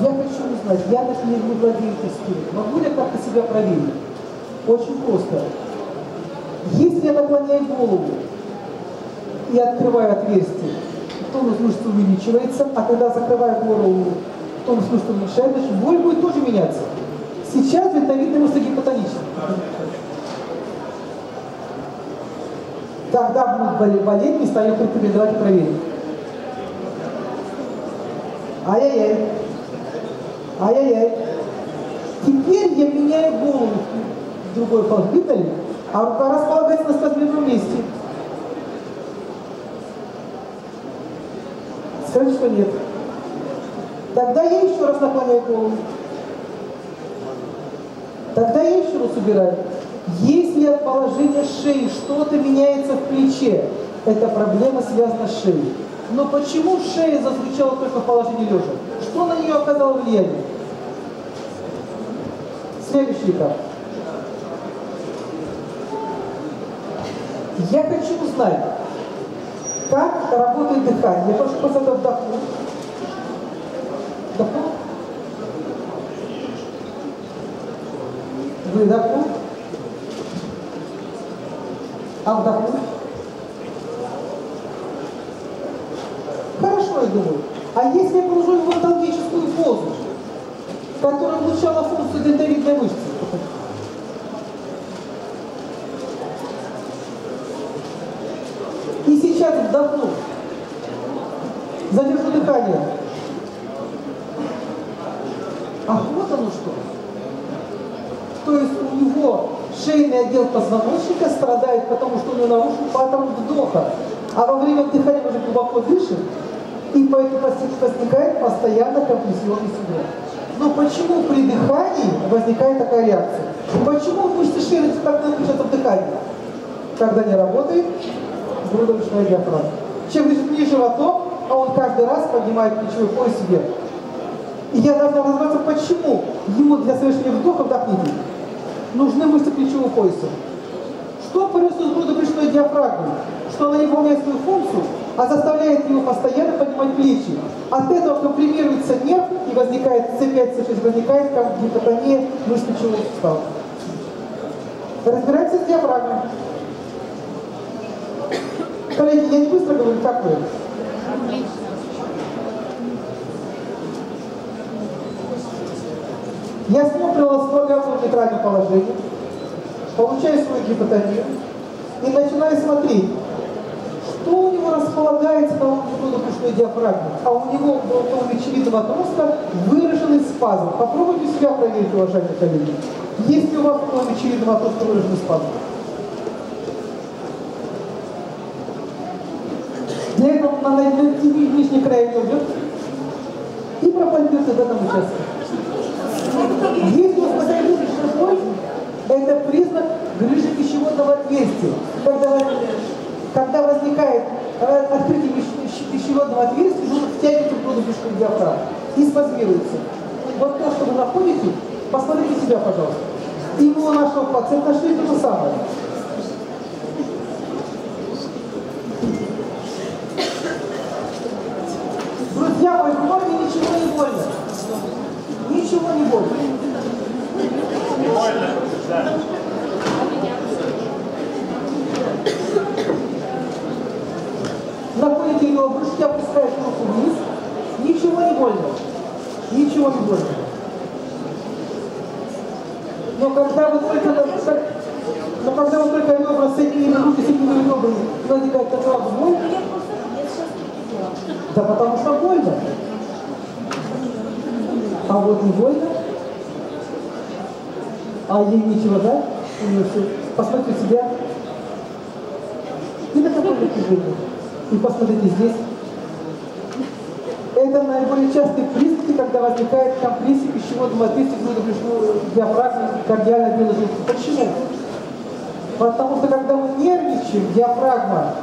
Я хочу узнать, я, например, не владею тестированием. Могу ли я как-то себя проверить? Очень просто. Если я наклоняю голову и открываю отверстие, тонус мышцы увеличивается, а когда закрываю голову, тонус мышцы уменьшается, значит боль будет тоже меняться. Сейчас винтовидная мышца гипотонична. Когда будет болеть, места, я давайте проверим. Ай-яй-яй. Ай-яй-яй. Теперь я меняю голову в другой ли? А рука располагается на стабильном месте. Скажите, что нет. Тогда я еще раз наклоняю голову. Тогда я еще раз убираю. Если от положения шеи что-то меняется в плече, эта проблема связана с шеей. Но почему шея зазвучала только в положении лежа? Что на нее оказало влияние? Следующий этап. Я хочу узнать, как работает дыхание. Я прошу просто вдохнуть. d'accord Vous êtes d'accord Alors потому что он нарушен паттерн вдоха. А во время дыхания мы же глубоко дышим, и поэтому возникает постоянно компрессионный синдром. Но почему при дыхании возникает такая реакция? Почему мышцы так напряжаться в дыхании? Когда не работает грудовочная диафрагма. Чем лежит ниже животом, а он каждый раз поднимает плечевой пояс вверх. И я должна разобраться, почему ему для совершения вдоха вдохните нужны мышцы плечевого пояса. Что происходит с грудобрюшной диафрагмой? Что она не выполняет свою функцию, а заставляет его постоянно поднимать плечи. От этого компримируется нерв и возникает C5, C6, возникает как гипотония мышц плечевого сустава. Разбираемся с диафрагмой. Коллеги, я не быстро говорю, как вы? Я смотрю располагаться в нейтральном положении, получаю свою гипотонию и начинаю смотреть, что у него располагается на грудно-пушной диафрагме, а у него у очевидного отростка выраженный спазм. Попробуйте себя проверить, уважаемые коллеги. Есть ли у вас у очевидного отростка выраженный спазм? Для этого надо найти нижний край идет и пропальпируйте в этом участке. Если у вас такая это признак грыжи пищеводного отверстия. Когда, когда возникает открытие пищеводного отверстия, желудок втягивает в воздушную диафрагму и спазмируется. Вот то, что вы находите, посмотрите себя, пожалуйста. И у нашего пациента нашли то же самое. Друзья мои, в норме ничего не больно. Ничего не больно. Не больно, да. Находите ее брюшки, опускаете руку вниз. Ничего не больно. Ничего не больно. Но когда вы только, но когда вы только ребра соединили, руки соединили ребрами, возникает такая боль, да потому что больно. А вот не больно. Ей ничего, да? У нее все. Посмотрите себя. И на какое напряжение. И посмотрите здесь. Это наиболее частые признаки, когда возникает компрессия пищеводного отверстия грудно-брюшной диафрагмы кардиально белой желудка. Почему? Потому что когда мы нервничаем, диафрагма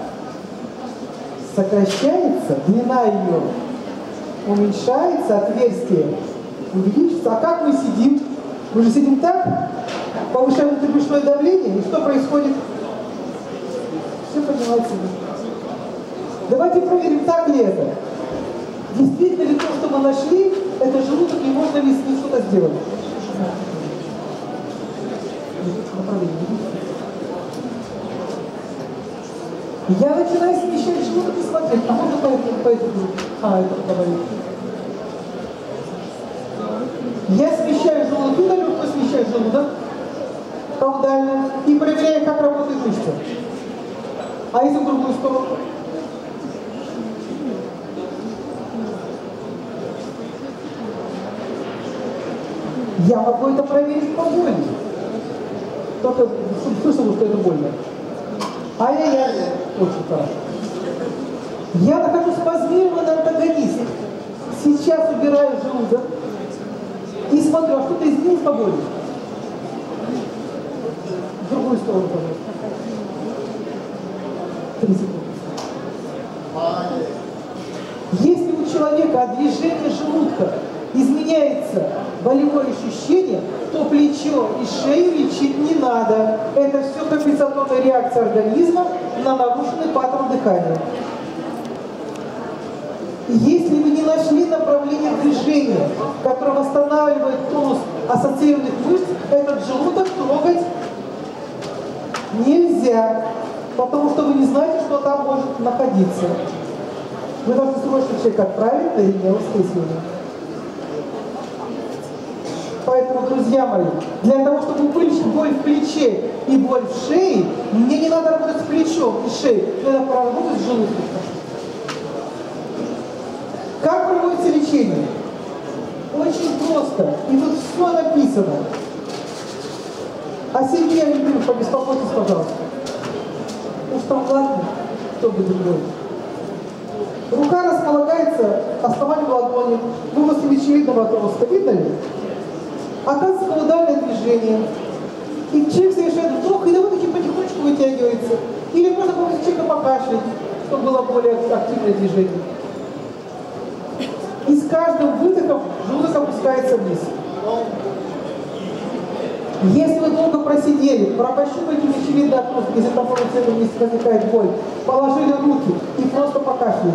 сокращается, длина ее уменьшается, отверстие увеличится. А как мы сидим? Мы же сидим так, повышаем внутрибрюшное давление, и что происходит? Все поднимается. Давайте проверим, так ли это. Действительно ли то, что мы нашли, это желудок, и можно ли с ним что-то сделать? Я начинаю смещать желудок и смотреть, а можно по этому, по этому, а, это добавить. Я смещаю желудок, туда желудок, каудально, и проверяю, как работает мышца. А если в другую сторону? Я могу это проверить по боли. Только слышал, что это больно. Ай-яй-яй, очень хорошо. Я нахожусь спазмированный антагонист. Сейчас убираю желудок и смотрю, а что-то изменилось по боли. Другую сторону, пожалуйста. Три секунды. Если у человека от движения желудка изменяется болевое ощущение, то плечо и шею лечить не надо. Это все компенсаторная реакция организма на нарушенный паттерн дыхания. Если вы не нашли направление движения, которое восстанавливает тонус ассоциированных мышц, этот желудок трогать нельзя, потому что вы не знаете, что там может находиться. Вы должны срочно человека отправить на исследование. Поэтому, друзья мои, для того, чтобы вылечить боль в плече и боль в шее, мне не надо работать с плечом и шеей, надо проработать с желудком. Как проводится лечение? Очень просто. И тут все написано. О семье, любимых, побеспокойтесь, пожалуйста. Уж там ладно, кто бы другой. Рука располагается основанием ладони, вывоз мечевидного отростка. Видно ли? Оказывается каудальное движение. И человек совершает вдох, и довольно-таки потихонечку вытягивается. Или можно попросить человека покашлять, чтобы было более активное движение. И с каждым выдохом желудок опускается вниз. Если вы долго просидели, пропощупайте мочевидный отросток, если там в этом месте возникает боль, положили руки и просто покашляли.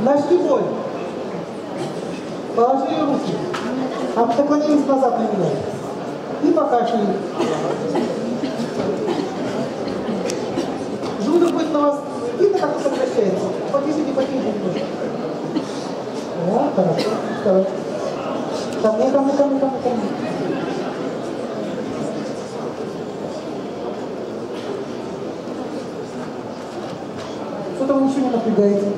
Нашли боль. Положили руки. А наклонились назад на меня. И покашляли. Будет на вас видно, как он сокращается. Подвижите, подвижите немножко. О, хорошо. Второй. Ко мне, ко мне, ко мне, ко мне, ко мне. Что-то вы ничего не напрягаете.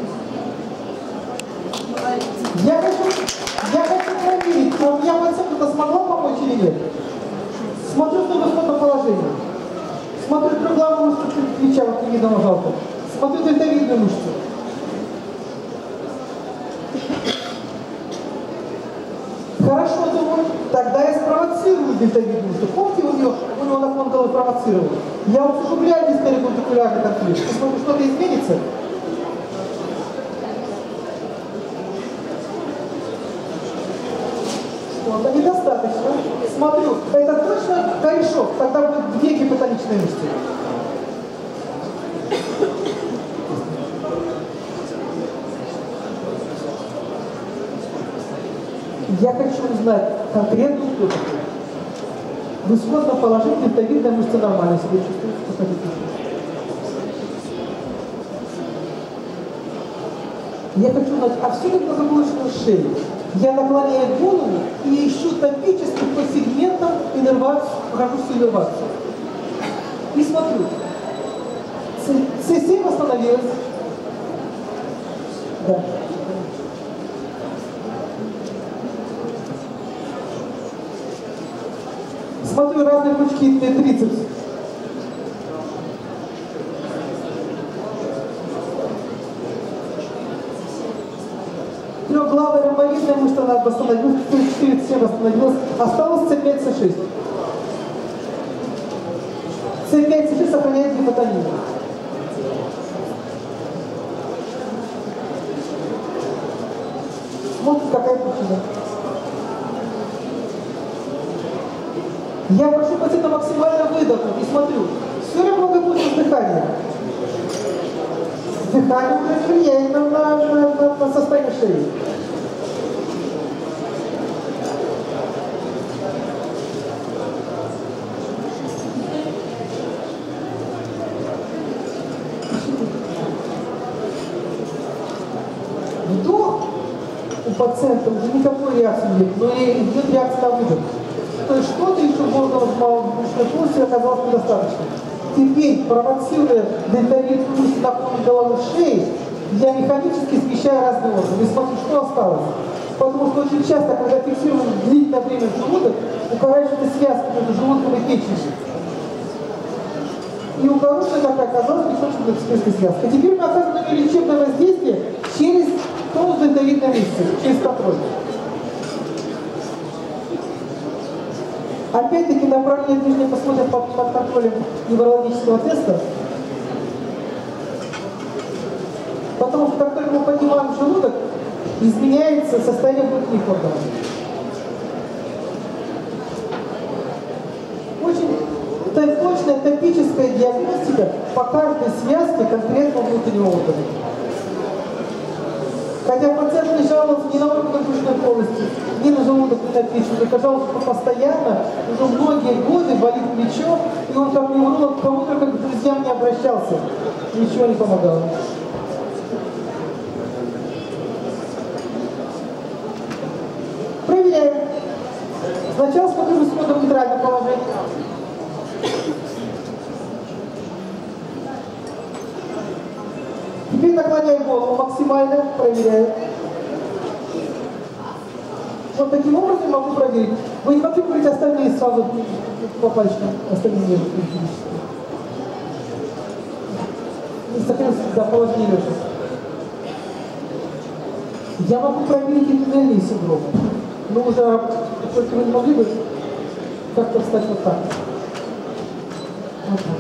Я хочу, я хочу проверить, а у меня пациентка смогла помочь или нет. Смотрю, что высокое положение. Смотрю трехглавную мышцу видно, жалко. Смотрю дельтовидную мышцу. Хорошо, думаю, тогда я спровоцирую дельтовидную мышцу. Помните, у него, у него наклон головы провоцировал? Я усугубляю дискоррекультикулярный конфликт. Посмотрю, что-то изменится. Что-то недостаточно. Смотрю, это точно корешок, тогда будет две гипотоничные мышцы. Я хочу узнать конкретно, кто такой. В исходном положении дельтовидная мышца нормально себя чувствует. Я хочу знать, а все ли в шее? Я наклоняю голову и ищу топически по сегментам иннервацию, покажу всю иннервацию. И смотрю. С- С7 остановилась. Да. Разные пучки трицепс. Трехглавая ромбовидная мышца у нас восстановилась, 47 восстановилась, осталось C5, C6. C5, C6 сохраняет гипотонию. Смотрит, какая причина. Я прошу пациента максимально выдохнуть и смотрю. Все ли много будет дыхания? Дыхание уже влияет на, на, на, на, на состояние шеи. У пациента уже никакой реакции нет, но и идет реакция на выдох. То есть что-то еще можно в пульсе оказалось недостаточно. Теперь, провоцируя дельтовидную мышцу наклона головы шеи, я механически смещаю разные органы. И смотрю, что осталось. Потому что очень часто, когда фиксируем длительное время желудок, укорачивается связка между желудком и печенью. И у кого-то как оказалось песочная экспрессная связка. Теперь мы оказываем на нее лечебное воздействие через тонус дельтовидной мышцы, через контроль. Опять-таки направление движения посмотрим под, под контролем неврологического теста. Потому что поднимаем желудок, изменяется состояние внутренних органов. Очень точная топическая диагностика по каждой связке конкретного внутреннего органа. Хотя пациент не жаловался ни на органы брюшной полости, ни на желудок, ни на печень. Только жаловался, что постоянно, уже многие годы болит плечо, и он как невролог кому только к друзьям не обращался. Ничего не помогало. Проверяем. Сначала смотрим исходом в нейтральном положении. Теперь наклоняем голову максимально, проверяем. Вот таким образом могу проверить. Вы не могли говорить остальные сразу по пальчикам, остальные нет. Сохранился, да, положение лежит. Я могу проверить и туннельные синдромы. Уже, только вы не могли бы как-то встать вот так. Вот так.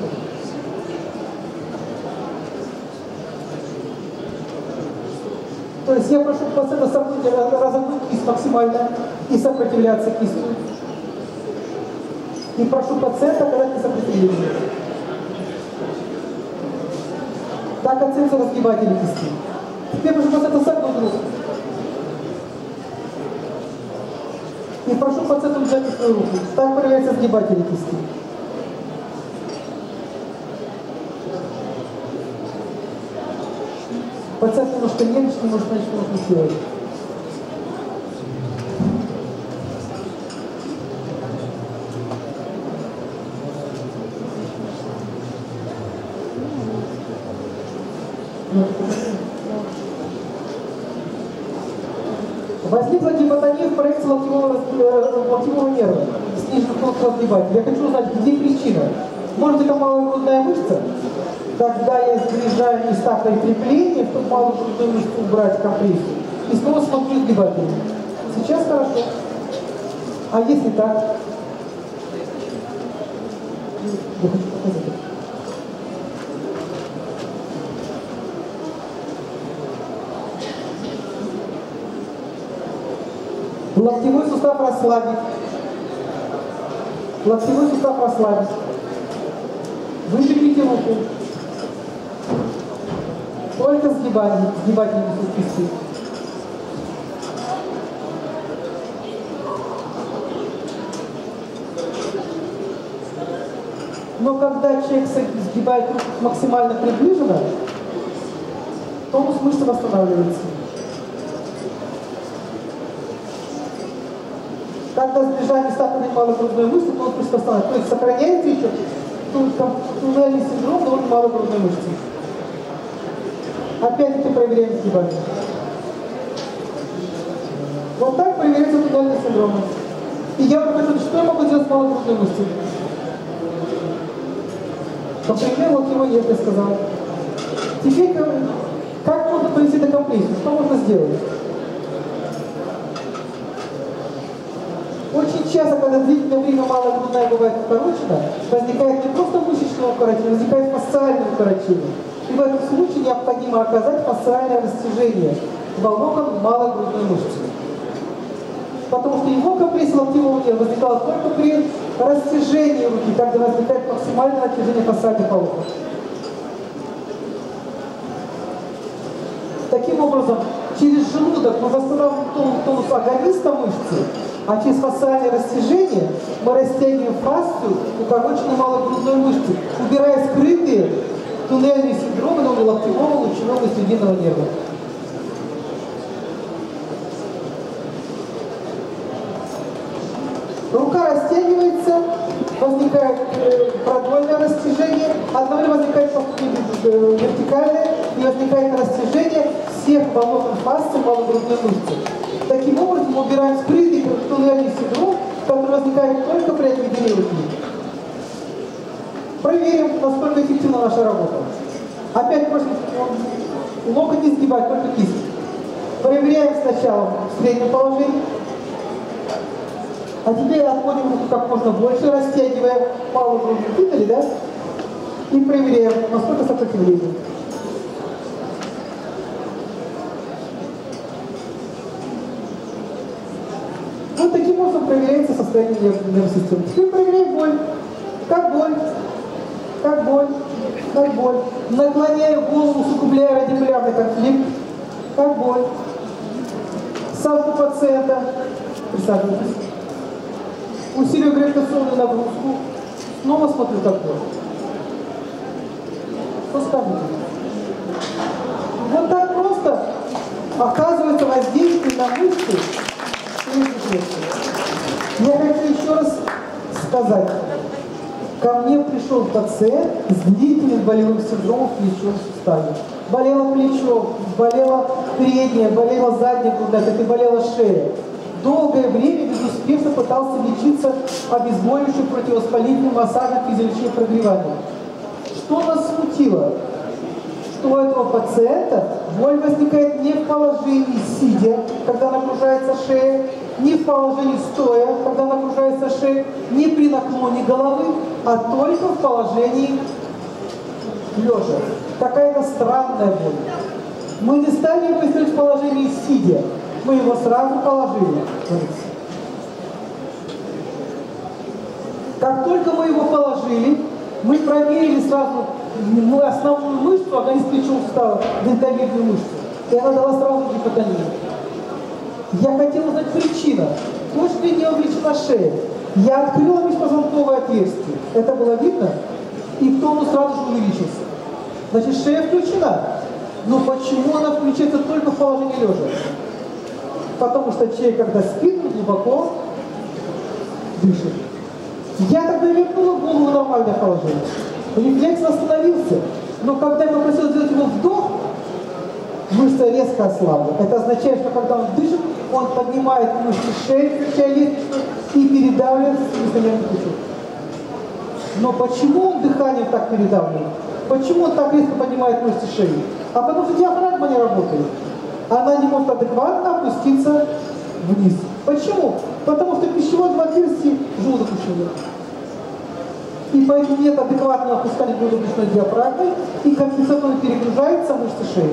То есть я прошу пациента согнуть, разогнуть кисть максимально и сопротивляться кистью. И прошу пациента оказать несопротивление. Так оцениваются разгибатели кисти. Теперь прошу пациента согнуть руку. И прошу пациента сжать свою руку. Так проверяются сгибатели кисти. Пациент немножко нервничает, не может понять, что нужно сделать. Возникла гипотония в проекте локтевого, э, локтевого нерва, разгибателя. Я хочу узнать, где причина. Может, это малая грудная мышца? Тогда я сближаю места прикрепления, чтобы малую грудную мышцу убрать компрессию. И снова смотрю сгибатель. Сейчас хорошо. А если так? Локтевой сустав расслабить. Локтевой сустав расслабить. Выпрямите руку. Только сгибание, сгибательные кисти. Но когда человек сгибает руку максимально приближенно, тонус мышцы восстанавливается. Когда сближаем места малой грудной мышцы, тонус мышцы восстанавливается. То есть сохраняется еще туннельный синдром довольно малой грудной мышцы. Опять-таки проверяем сгибание. Вот так проверяется туннельный синдром. И я вам хочу, что я могу делать с малогрудной мышцей? Например, вот его нет, я сказал. Теперь как, как можно привести до компрессии? Что можно сделать? Часто, когда длительное время малая грудная бывает укорочена, возникает не просто мышечное укорочение, возникает фасциальное укорочение. И в этом случае необходимо оказать фасциальное растяжение волокон малой грудной мышцы. Потому что его компрессия локтевого нерва возникала только при растяжении руки, когда возникает максимальное натяжение фасциальных волокон. Таким образом, через желудок мы восстанавливаем тонус агониста мышцы, а через фасциальное растяжение мы растягиваем фасцию укороченной малой грудной мышцы, убирая скрытые туннельные синдромы локтевого, лучевого и срединного нерва. Рука растягивается, возникает э, продольное растяжение, одновременно возникает э, вертикальное и возникает растяжение всех волокон фасции малогрудной мышцы. Таким образом, убираем скрытый туннельный синдром, который возникает только при отведении руки. Проверим, насколько эффективна наша работа. Опять можно локоть не сгибать, только кисть. Проверяем сначала в среднем положении. А теперь отводим руку как можно больше, растягивая грудь. Видели, да? И проверяем, насколько сопротивление. Вот таким образом проверяется состояние нервной системы. Теперь проверяем боль. Как боль? Как боль? Как боль? Наклоняю голову, усугубляя радикулярный конфликт. Как боль? Сажу пациента. Присаживайтесь. Усилию гравитационную нагрузку. Снова смотрю, как боль. Что? Вот так просто оказывается воздействие сказать. Ко мне пришел пациент с длительным болевым синдромом в плечевом суставе. Болело плечо, болела передняя, болела задняя грудная, так и болела шея. Долгое время безуспешно пытался лечиться обезболивающим противовоспалительным массажем физиологическим прогреванием. Что нас смутило? что у этого пациента боль возникает не в положении сидя, когда нагружается шея, не в положении стоя, когда нагружается шея, не при наклоне головы, а только в положении лежа. Какая-то странная боль. Мы не стали искать в положении сидя, мы его сразу положили. Как только мы его положили, мы проверили сразу основную мышцу, организм плечевого сустава, дельтовидную мышцу, и она дала сразу гипотонию. Я хотел узнать причину. Может ли не увеличена шея? Я открыла межпозвонковое отверстие. Это было видно? И тонус сразу же увеличился. Значит, шея включена. Но почему она включается только в положении лежа? Потому что человек, когда спит, он глубоко дышит. Я тогда вернула голову в нормальное положение. Рефлекс остановился. Но когда я попросил сделать его вдох, мышца резко ослабла. Это означает, что когда он дышит, он поднимает мышцы шеи, включая лестницу, и передавливает нервный пучок. Но почему он дыханием так передавливает? Почему он так резко поднимает мышцы шеи? А потому что диафрагма не работает. Она не может адекватно опуститься вниз. Почему? Потому что пищевод в отверстии желудок ущемлен и поэтому нет адекватного опускания грудно-брюшной диафрагмы, и компенсаторно перегружается мышцы шеи.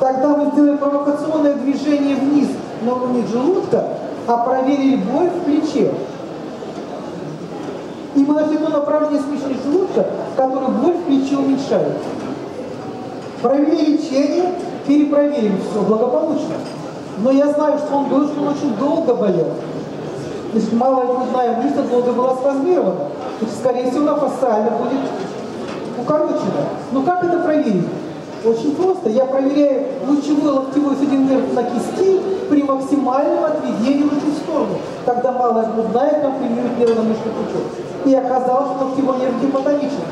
Тогда мы сделали провокационное движение вниз на уровне желудка, а проверили боль в плече. И мы нашли то направление смещения желудка, которое боль в плече уменьшает. Провели лечение, перепроверили все благополучно. Но я знаю, что он был, что он очень долго болел. Значит, малая грудная мышца долго была спазмирована скорее всего, она фасциально будет укорочена. Но как это проверить? Очень просто. Я проверяю лучевой локтевой судин нерв на кисти при максимальном отведении в сторону, когда малая грудная компримирует нервно-мышечный пучок. И оказалось, что локтевой нерв гипотоничен.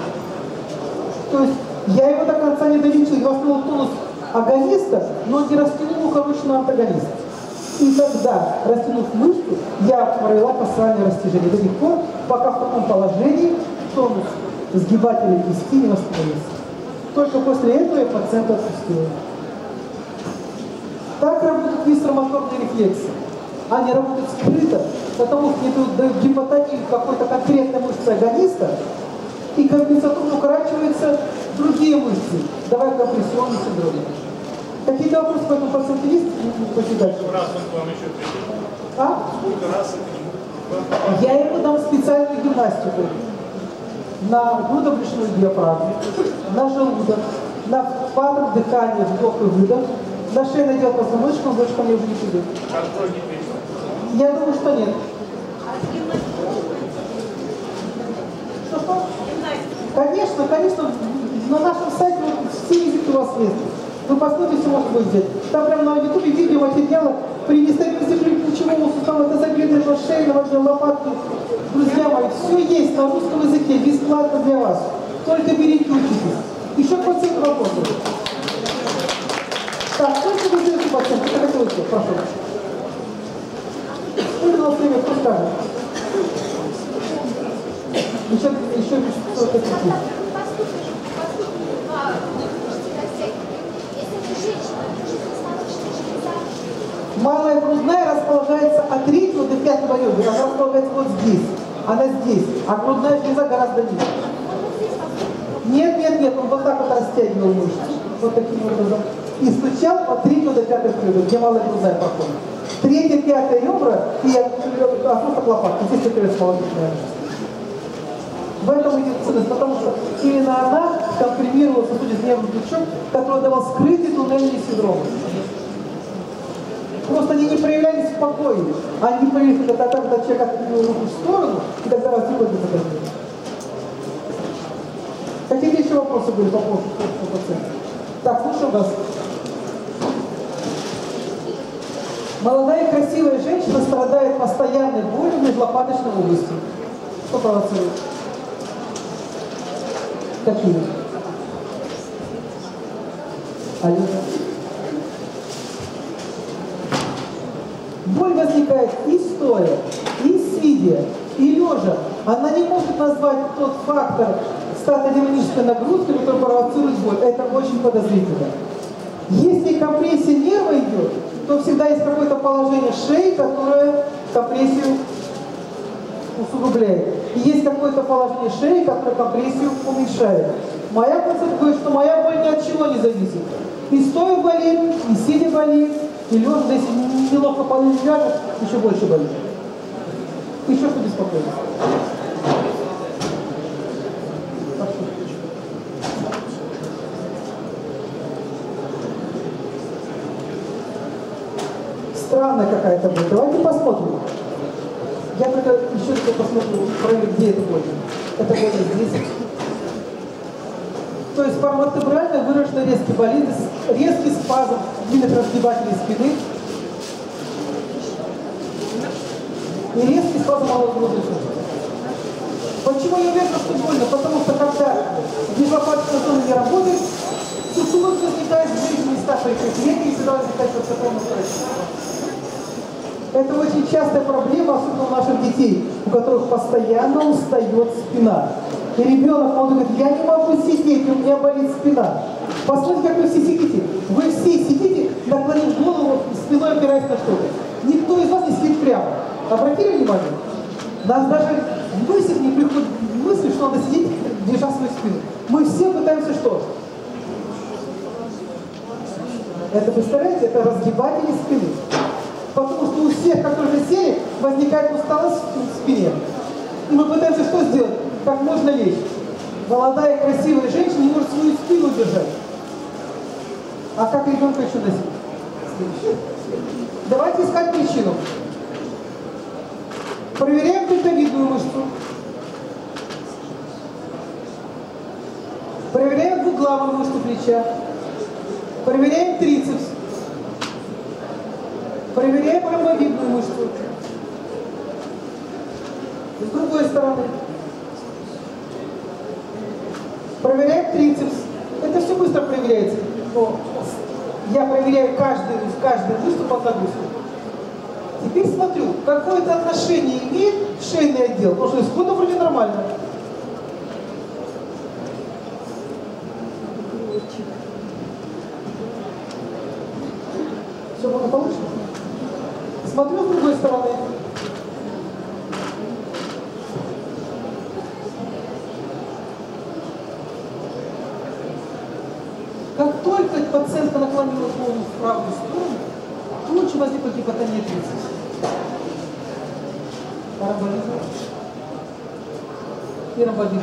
То есть я его до конца не долечил, я восстановил тонус агониста, но не растянул укороченного антагониста. И тогда, растянув мышцу, я провела пассивное растяжение до тех пор, пока в таком положении тонус сгибателя кисти не восстановится. Только после этого я пациента отпустила. Так работают висромоторные рефлексы. Они работают скрыто, потому что не дают гипотонию какой-то конкретной мышцы агониста, и компенсаторно укорачиваются другие мышцы, давая компрессионный синдром. Какие-то вопросы по этому пациенту есть? Дальше. Сколько раз он к вам еще придет? А? Сколько раз нему? Я ему дам специальную гимнастику на грудобрюшную диафрагму, на желудок, на паттерн дыхания, вдох и выдох, на шейный отдел позвоночника, ко мне уже не придет. Я думаю, что нет. Что-что? Конечно, конечно, на нашем сайте все языки у вас есть. Вы посмотрите, можно будет взять. Там прямо на ютубе видеоматериалы при нестабильности плечевого сустава, тазобедренного, шейного, лопатки. Друзья мои, все есть на русском языке, бесплатно для вас. Только берите, учитесь. Еще к пациенту вопросы. Так, еще вы сделаете пациент? Что хотел еще? Прошу. Сколько у нас время? Кто скажет? Еще, еще железа, Малая грудная располагается от третьего до пятого ребра. Она располагается вот здесь. Она здесь. А грудная железа гораздо ниже. здесь. Нет, нет, нет. Он вот так вот растягивал мышцы. Вот таким образом. И стучал от третьего до пятого ребра, где малая грудная проходит. Третье, пятое ребра и остаток лопатки. Здесь опирается молодежная мышца. В этом идет ценность, потому что именно она компримировала сосудистый пучок, который давал скрытый туннельный синдром. Просто они не проявлялись в покое. Они проявились, когда, когда человек отвел руку в сторону, и тогда возникла гипотеза. Какие еще вопросы были по поводу по пациента? Так, слушаю вас. Молодая красивая женщина страдает постоянной болью в межлопаточной области. Что провоцирует? Какие? Алло. Боль возникает и стоя, и сидя, и лежа. Она не может назвать тот фактор статодинамической нагрузки, который провоцирует боль. Это очень подозрительно. Если компрессия нерва идет, то всегда есть какое-то положение шеи, которое компрессию усугубляет. И есть какое-то положение шеи, которое компрессию уменьшает. Моя пациентка говорит, что моя боль ни от чего не зависит. И стоя болит, и сидя болит, и лежа, да если неловко полы ляжет, еще больше болит. Еще что беспокоит? Странная какая-то боль. Давайте посмотрим. Я только еще только посмотрю, проверю, где это боль. Это боль здесь. Паравертебрально выраженный резкий болит, резкий спазм длинных разгибателей спины и резкий спазм сумки. Почему я уверен, что больно? Потому что когда гипопатическая зона не работает, сухость возникает в других местах прикрепления и всегда возникает в таком настроении. Это очень частая проблема, особенно у наших детей, у которых постоянно устает спина. И ребенок, он говорит, я не могу сидеть, у меня болит спина. Посмотрите, как вы все сидите. Вы все сидите, наклонив голову, спиной опираясь на что-то. Никто из вас не сидит прямо. Обратили внимание? Нас даже мысль не приходит мысль, что надо сидеть, держа свою спину. Мы все пытаемся что? Это, представляете, это разгибатели спины. Потому что у всех, которые сели, возникает усталость в спине. И мы пытаемся что сделать? Как можно лечь. Молодая красивая женщина может свою спину держать. А как ребенка еще носить? Давайте искать причину. Проверяем дельтовидную мышцу. Проверяем двуглавую мышцу плеча. Проверяем трицепс. Проверяем ромбовидную мышцу. С другой стороны. Проверяем трицепс. Это все быстро проверяется. Но я проверяю каждую, каждую мышцу под нагрузку. Теперь смотрю, какое-то отношение имеет шейный отдел, потому что исходно вроде нормально. Все благополучно? Смотрю с другой стороны. Как только пациентка наклонила голову в правую сторону, тут же возникла гипотония 30. Параболизм. Ромболизм.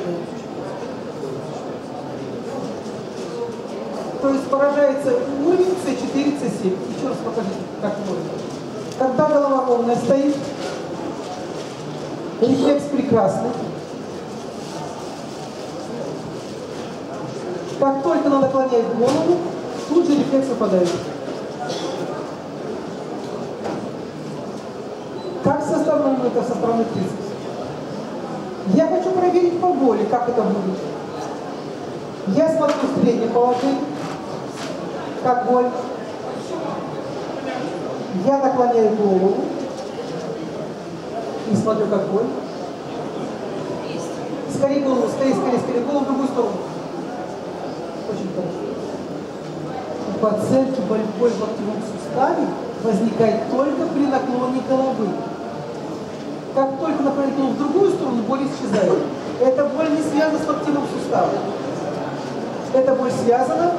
То есть поражается уровень С4, С7. Еще раз покажите, как можно. Когда голова ровная стоит, рефлекс прекрасный. Как только она наклоняет голову, тут же рефлекс выпадает. Как со стороны это со стороны трицепса. Я хочу проверить по боли, как это будет. Я смотрю в среднем положении, как боль. Я наклоняю голову и смотрю, как боль. Скорее голову, скорее, скорее, скорее, голову в другую сторону. Очень хорошо. У пациентки боль, боль в локтевом суставе возникает только при наклоне головы. Как только голову в другую сторону, боль исчезает. Эта боль не связана с локтевым суставом. Эта боль связана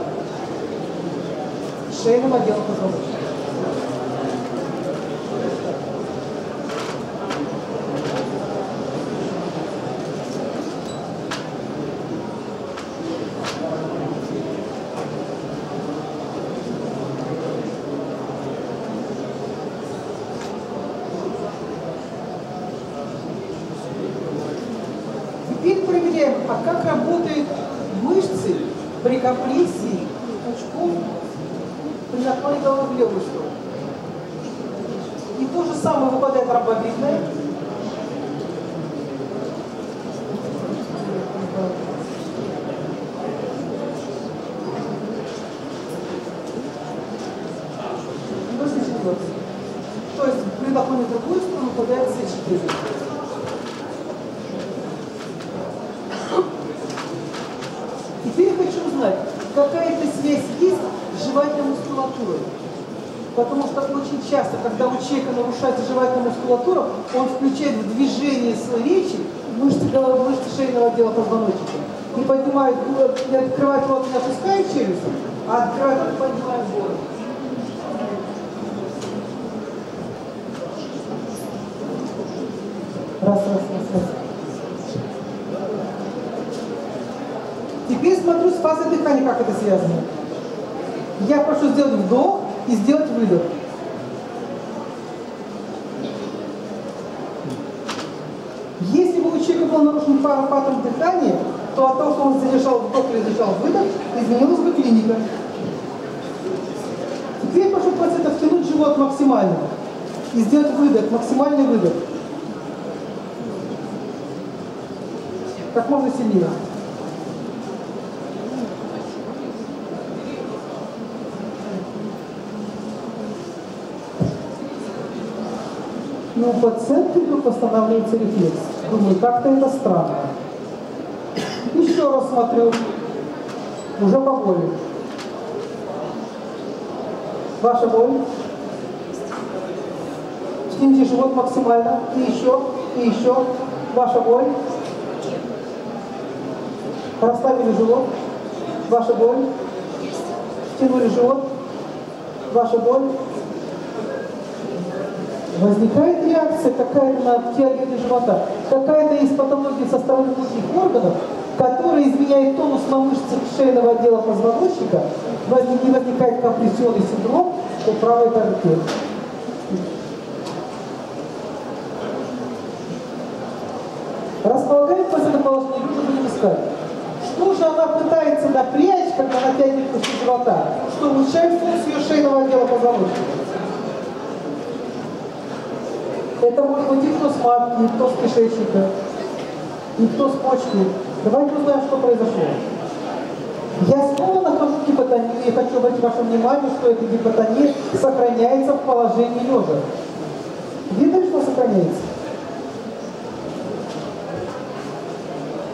с шейным отделом позвоночника. Теперь проверяем, а как работают мышцы при компрессии пучков при наклоне головы в левую сторону. И то же самое выпадает ромбовидное. То есть при наклоне в другую сторону выпадает С4. Теперь я хочу узнать, какая-то связь есть с жевательной мускулатурой. Потому что очень часто, когда у человека нарушается жевательная мускулатура, он включает в движение своей речи мышцы, головы, мышцы шейного отдела позвоночника. Не поднимает, не открывает рот, не опускает челюсть, а открывает рот и поднимает голову. Раз, раз, раз, раз. Фазой дыхания, как это связано. Я прошу сделать вдох и сделать выдох. Если бы у человека был нарушен паттерн дыхания, то от того, что он задержал вдох или задержал выдох, изменилась бы клиника. Теперь прошу пациента втянуть живот максимально и сделать выдох, максимальный выдох. Как можно сильнее. Но у пациента вдруг восстанавливается рефлекс. Думаю, как-то это странно. Еще раз смотрю. Уже по. Ваша боль. Стяните живот максимально. И еще, и еще. Ваша боль. Расслабили живот. Ваша боль. Стянули живот. Ваша боль. Возникает реакция какая-то на обтягивание живота. Какая-то есть патология со стороны внутренних органов, которая изменяет тонус на мышцах шейного отдела позвоночника. Не возникает компрессионный синдром у правой торпеды. Располагает пациента положение лежа, будем искать. Что же она пытается напрячь, когда натягивает мышцы живота, что улучшает функцию шейного отдела позвоночника? Это может быть и кто с матки, и кто с кишечника, и кто с почки. Давайте узнаем, что произошло. Я снова нахожу гипотонию и хочу обратить ваше внимание, что эта гипотония сохраняется в положении лежа. сохраняется.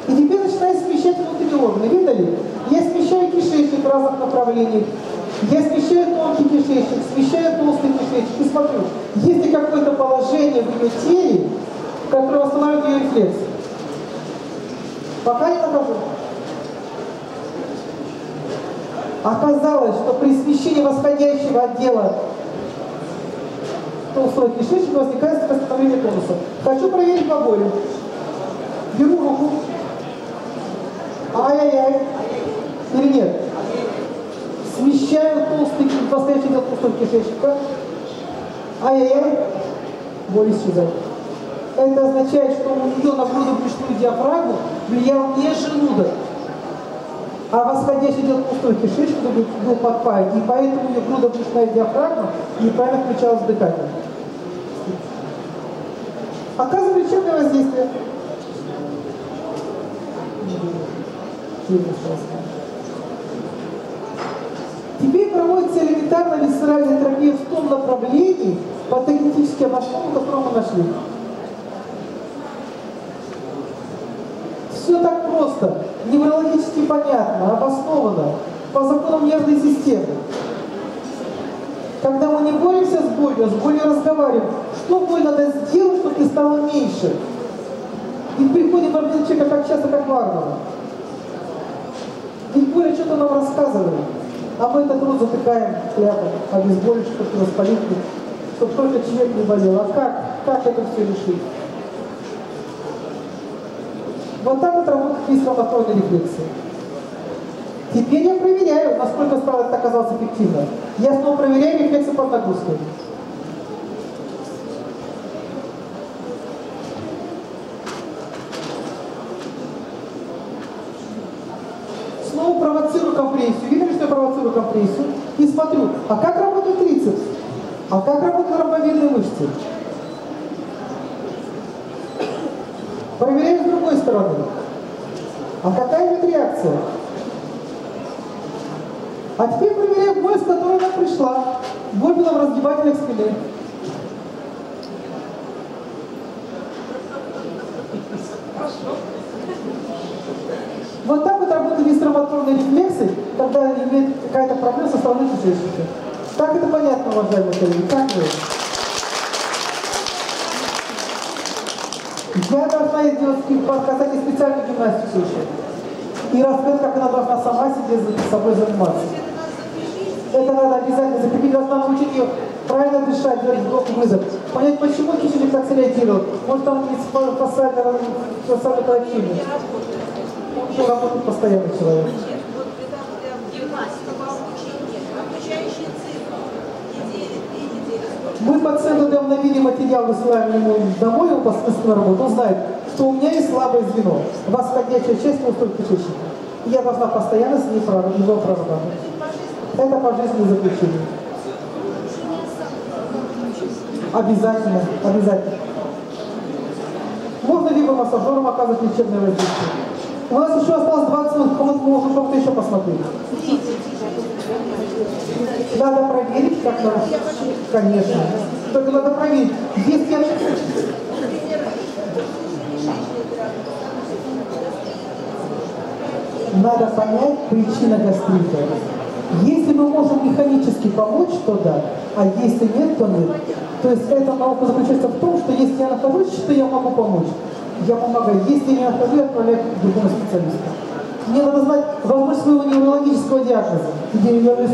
И теперь начинаю смещать внутренние органы. Видали? Я смещаю кишечник в разных направлениях. Я смещаю тонкий кишечник, смещаю толстый кишечник и смотрю, есть ли какое-то положение в ее теле, которое восстанавливает ее рефлекс. Пока не нахожу. Оказалось, что при смещении восходящего отдела толстого кишечника возникает восстановление тонуса. Хочу проверить по. Беру руку. Ай-яй-яй. Или нет? Смещаю толстый, восходящий отдел толстого кишечника. Ай-яй-яй. Боль исчезает. Это означает, что у нее на грудно-брюшную диафрагму влиял не желудок, а восходящий отдел пустой кишечника был, был подпаян, и поэтому у нее грудно-брюшная диафрагма неправильно включалась дыхание. Оказывает лечебное воздействие. Теперь проводится элементарная висцеральная терапия в том направлении, патогенетически обоснованном, которое мы нашли. Все так просто, неврологически понятно, обосновано, по законам нервной системы. Когда мы не боремся с болью, с болью разговариваем, что боль надо сделать, чтобы ты стало меньше? И приходит проблема человека как часто, как варвара. Ведь боль что-то нам рассказывает. А мы этот рот затыкаем шляпой, обезболивающим, чтобы воспалитель, чтобы только человек не болел. А как? Как это все решить? Вот так вот работает физиологическая рефлексия. Теперь я проверяю, насколько стало это оказалось эффективно. Я снова проверяю рефлексы под нагрузкой. Снова провоцирую компрессию. Видно, что я компрессию? И смотрю, а как работает трицепс? А как работают ромбовидные мышцы? Проверяю с другой стороны. А какая идет реакция? А теперь проверяем боль, с которой она пришла. Боль была в разгибательных спины. Вот так вот работают висцеромоторные рефлексы, когда имеет какая-то проблема со стороны кишечника. Так это понятно, уважаемые коллеги? Как вы? Я должна делать, показать ей специальную гимнастику еще. И рассказать, как она должна сама себе за собой заниматься. Это надо обязательно закрепить, должна научить ее правильно дышать, делать и выдох. Понять, почему кишечник так среагировал. Может, там есть фасадный, фасадный коллективный. Он работает постоянно человек. Нет, вот когда прям гимнастика по обучению, обучающие цифры, недели, две Мы пациенту даем на виде материал, высылаем ему домой, он посредственно работает. Он знает, что у меня есть слабое звено, восходящая часть толстого кишечника. И я должна постоянно с прор- его прорабатывать. Это пожизненное заключение. Обязательно, обязательно. Можно либо массажером оказывать лечебное воздействие. У нас еще осталось 20 минут, кому-то можно что-то еще посмотреть. Надо проверить, как надо. Конечно. Только надо проверить. Если я... Надо понять причину гастрита. Если мы можем механически помочь, то да, а если нет, то нет. То есть эта наука заключается в том, что если я нахожусь, что я могу помочь, я помогаю. Если я не нахожусь, я отправляю к другому специалисту. Мне надо знать возможность своего неврологического диагноза, где я являюсь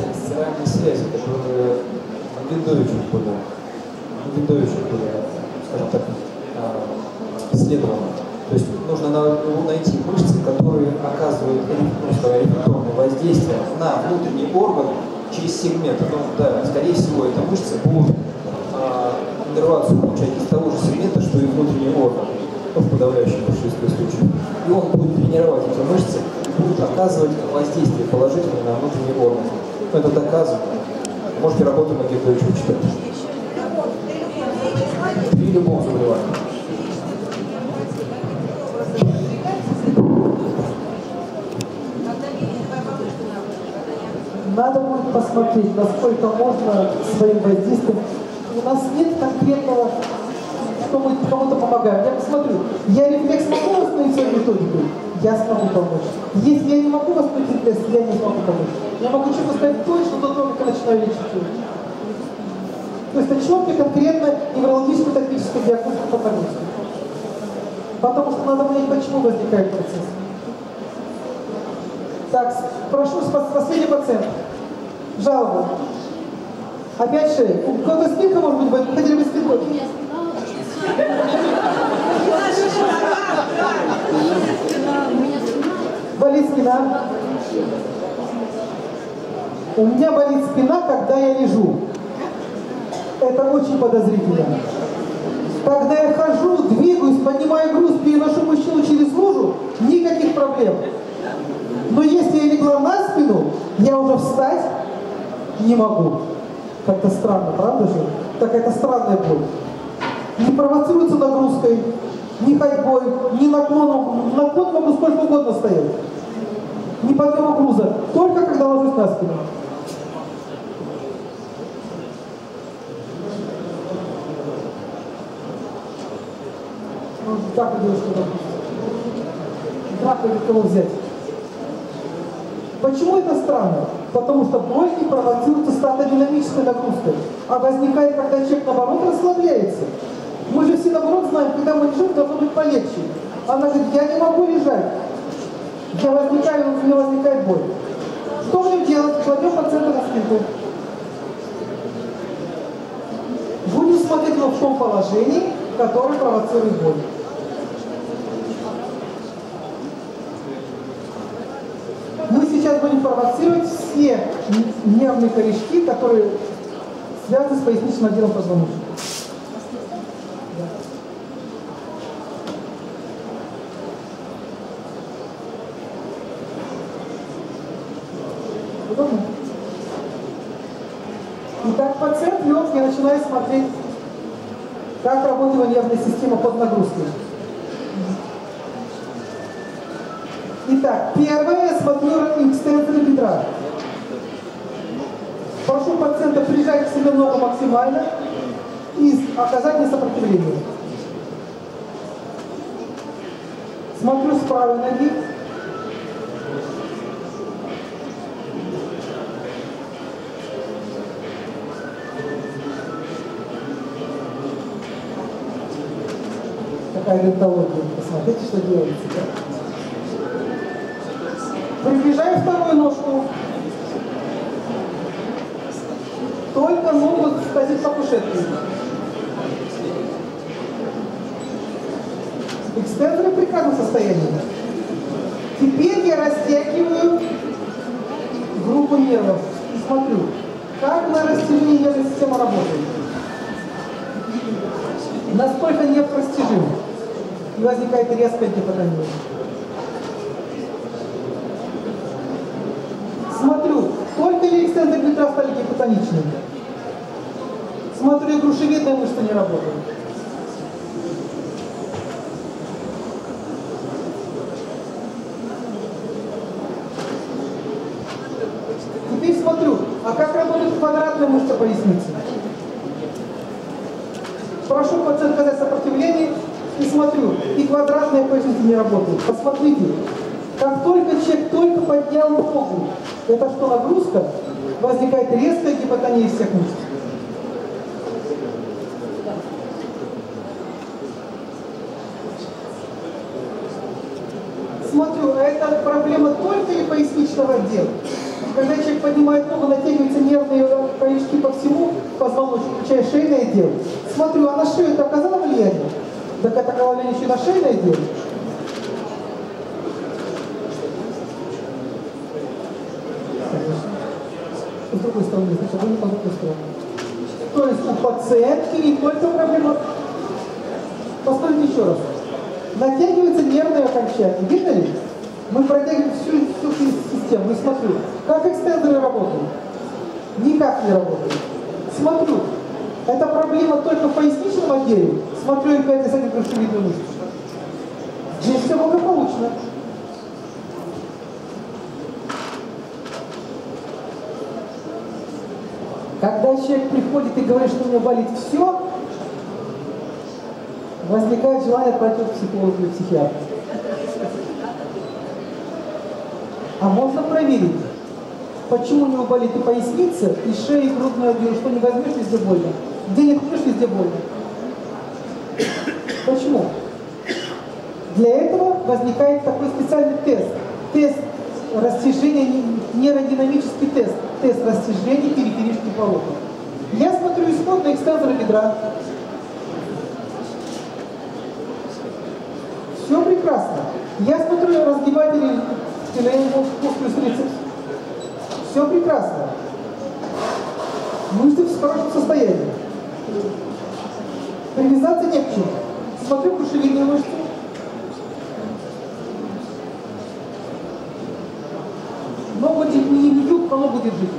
мотовисцеральной связи, которые Виндовичу были, Виндовичу были, скажем так, а, исследованы. То есть нужно на- найти мышцы, которые оказывают рефлекторное воздействие на внутренний орган через сегменты. Ну да, скорее всего, эта мышца будет а, иннервацию получать из того же сегмента, что и внутренний орган. ну, в подавляющем большинстве случаев. И он будет тренировать эти мышцы, будет оказывать воздействие положительное на внутренние органы. Ну, это доказано. Можете работу на Гердовича читать. При любом заболевании. Надо будет посмотреть, насколько можно своим воздействием. У нас нет конкретного, что мы кому-то помогаем. Я посмотрю, я рефлекс могу восстановить своей методикой? Я смогу помочь. Если я не могу восстановить рефлекс, я не смогу помочь. Я могу что-то сказать точно до того, как начинаю лечить. То есть о чем мне конкретно неврологическую тактическую диагностику покажите. Потому что надо понять, почему возникает процесс. Так, прошу, последний пациент. Жалоба. Опять шея. У кого-то спинка, может быть? Вы хотели бы спинку у меня спина. Болит спина. У меня болит спина, когда я лежу. Это очень подозрительно. Когда я хожу, двигаюсь, поднимаю груз, переношу мужчину через лужу, никаких проблем. Но если я легла на спину, я уже встать не могу. Как-то странно, правда же? Какая-то странная боль. Не провоцируется нагрузкой, ни ходьбой, ни наклоном. Наклон могу сколько угодно стоять. Не подъема груза. Только когда ложусь на спину. Ну, вы девушка, допустим? Как вы кого взять? Почему это странно? Потому что боль не провоцируется статодинамической нагрузкой, а возникает, когда человек наоборот расслабляется. Мы же все наоборот знаем, когда мы лежим, должно быть полегче. Она говорит, я не могу лежать. Я возникаю, у меня возникает боль. Что будем делать? Кладем пациента на спинку. Будем смотреть его в том положении, которое провоцирует боль. Мы сейчас будем провоцировать все нервные корешки, которые связаны с поясничным отделом позвоночника. Да. Удобно? Итак, пациент лег, я начинаю смотреть, как работает его нервная система под нагрузкой. Итак, первое, я смотрю экстенсоры бедра. Прошу пациента прижать к себе ногу максимально и оказать мне. Смотрю с правой ноги. Какая рентология. Посмотрите, что делается. да? Приближаю вторую ножку. Только ногу скользить по кушетке. Экстенсоры в прекрасном состоянии. Теперь я растягиваю группу нервов и смотрю, как на растяжении нервной системы работает. Насколько нерв растяжим. И возникает резкая гипотония. Смотрю, только ли экстенсор бедра стали гипотоничными. Смотрю, и грушевидная мышца не работает. Теперь смотрю, а как работает квадратная мышца поясницы? Прошу пациента сказать сопротивление и смотрю, и квадратная поясница не работает. Посмотрите, как только человек только поднял ногу, это что, нагрузка? Возникает резкая гипотония всех мышц. Смотрю, а это проблема только ли поясничного отдела? Когда человек поднимает ногу, натягиваются нервные корешки по всему позвоночнику, включая шейное отдел. Смотрю, а на шею это оказало влияние? Так это оказало влияние еще и на шейное отдел? С4 кольца проблема. Постойте еще раз. Натягивается нервное окончание. Видно ли? Мы протягиваем всю, всю систему и смотрю. Как экстендеры работают? Никак не работают. Смотрю. Это проблема только в поясничном отделе. Смотрю РПТ с этой крышевидной мышцы. Здесь все благополучно. Человек приходит и говорит, что у него болит все, возникает желание отправить к психологу или психиатру. А можно проверить, почему у него болит и поясница, и шея, и грудной отдел, что не возьмешь, везде больно. Где не ткнешь, везде больно. Почему? Для этого возникает такой специальный тест. Тест растяжения, нейродинамический тест. Тест растяжения периферических волокон. Я смотрю исход на экстензоры бедра. Все прекрасно. Я смотрю разгибатели спины, мускулус трицепс. Все прекрасно. Мышцы в хорошем состоянии. Привязаться не к чему. Смотрю кушевидные мышцы. Ногу не бьют, но ногу держите.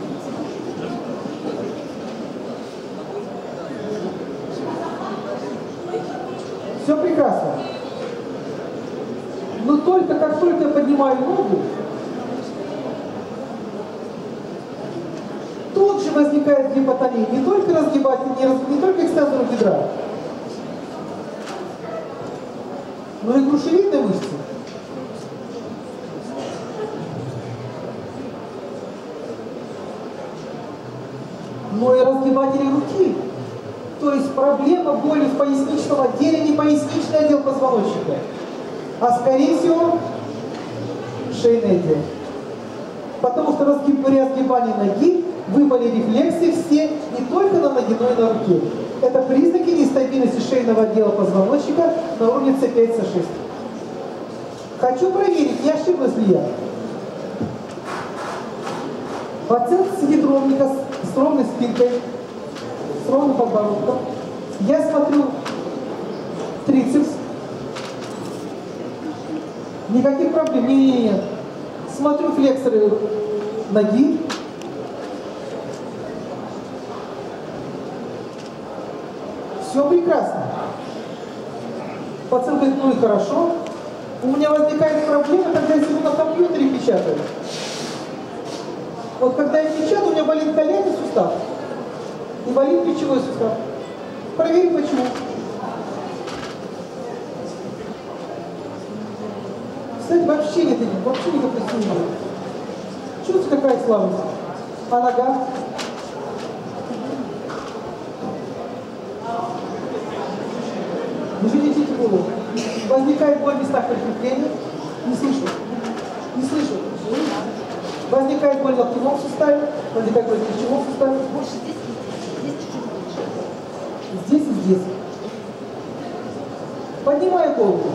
Все прекрасно. Но только как только я поднимаю ногу, тут же гипотония. Не только разгибатель, не, раз, не только экстензор бедра, но и грушевидные мышцы. Но и разгибатели руки. То есть проблема боли в поясничном отделе не поясничный отдел позвоночника, а скорее всего шейный отдел. Потому что разгиб, при разгибании ноги выбыли рефлексы все не только на ноге, но и на руке. Это признаки нестабильности шейного отдела позвоночника на уровне C5, C6. Хочу проверить, не ошиблась ли я. Пациент с ведровника с ровной спинкой, с ровным подбородком. Я смотрю трицепс. Никаких проблем. Не, не, не. Смотрю флексоры ноги. Все прекрасно. Пациент говорит, ну и хорошо. У меня возникает проблема, когда я сижу на компьютере печатаю. Вот когда я печатаю, у меня болит коленный сустав и болит плечевой сустав. Проверь почему. Кстати, вообще нет, вообще никакой символа. Чувствуется какая слабость? А нога? Не жалейте голову. Возникает боль в местах прикрепления. Не слышу. Не слышу. Возникает боль в локтевом суставе, возникает боль в плечевом суставе. Больше здесь, здесь чуть-чуть больше. Здесь и здесь. Поднимаю голову.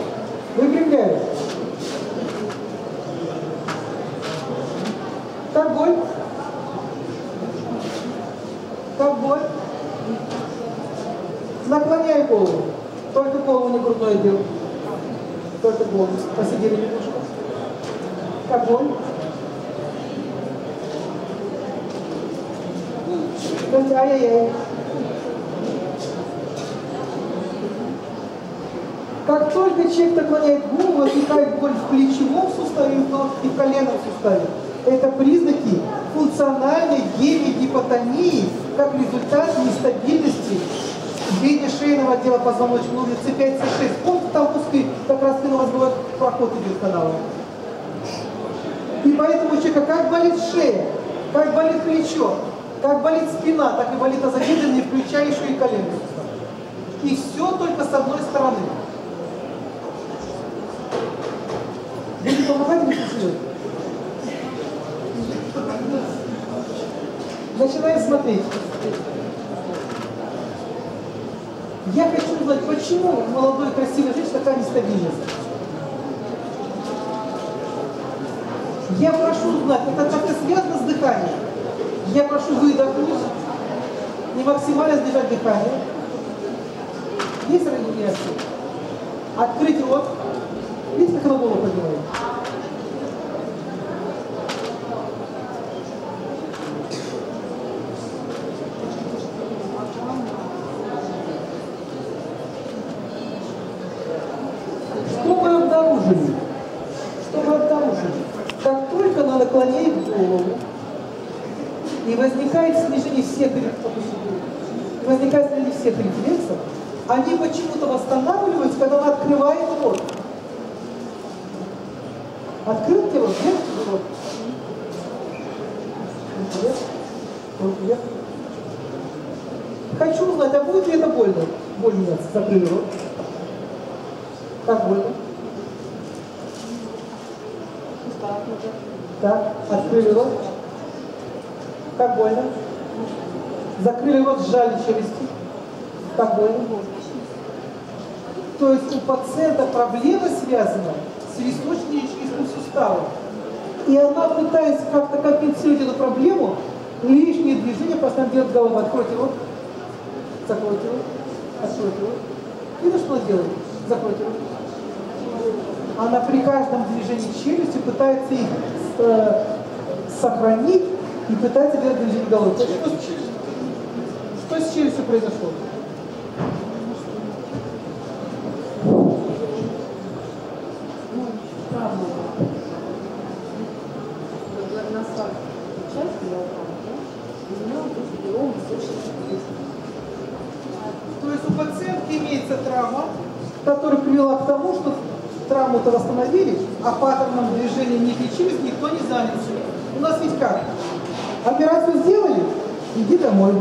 Выпрямляю. Как боль? Как боль? Наклоняю голову. Только не грудной отдел. Только голову. Посидели немножко. Как боль? Скажите, ай-яй-яй. Как только человек наклоняет голову, возникает боль в плечевом суставе и в коленном суставе. Это признаки функциональной гемигипотонии как результат нестабильности шейного отдела позвоночника уровня C5, C6. Помните, там узкий как раз спинномозговой проход идет канала. И поэтому у человека как болит шея, как болит плечо, как болит спина, так и болит тазобедренные, включая еще и сустав. И все только с одной стороны. Будете помогать мне сейчас? Начинаем смотреть. Я хочу узнать, почему молодой красивой женщины такая нестабильность. Я прошу узнать, это как-то связано с дыханием. Я прошу выдохнуть, не максимально сдержать дыхание. Есть регуляция. Открыть рот. Видите, как она голову поднимает? Что мы обнаружили? Что мы обнаружили? Как только она наклоняет голову, и возникает снижение всех рефлексов, возникает снижение всех рефлексов, они почему-то восстанавливаются, когда она открывает рот. Открыл тебе рот, держите рот. Вверх, рот вверх. Хочу узнать, а будет ли это больно? Рот. Как больно? Так, открыли рот. Как больно? Закрыли рот, сжали челюсти. Как больно? То есть у пациента проблема связана с височно-ячеистым суставом. И она пытается как-то компенсировать эту проблему, лишние движения постоянно делает голова. Откройте рот, закройте рот, Видно, что она делает? Рот. Она при каждом движении челюсти пытается их э, сохранить и пытается делать движение головы. Что, что с челюстью произошло? То есть у пациентки имеется травма, которая привела к тому, что травму-то восстановили, а паттерном не лечились, никто не занялся. У нас ведь как? Операцию сделали, иди домой.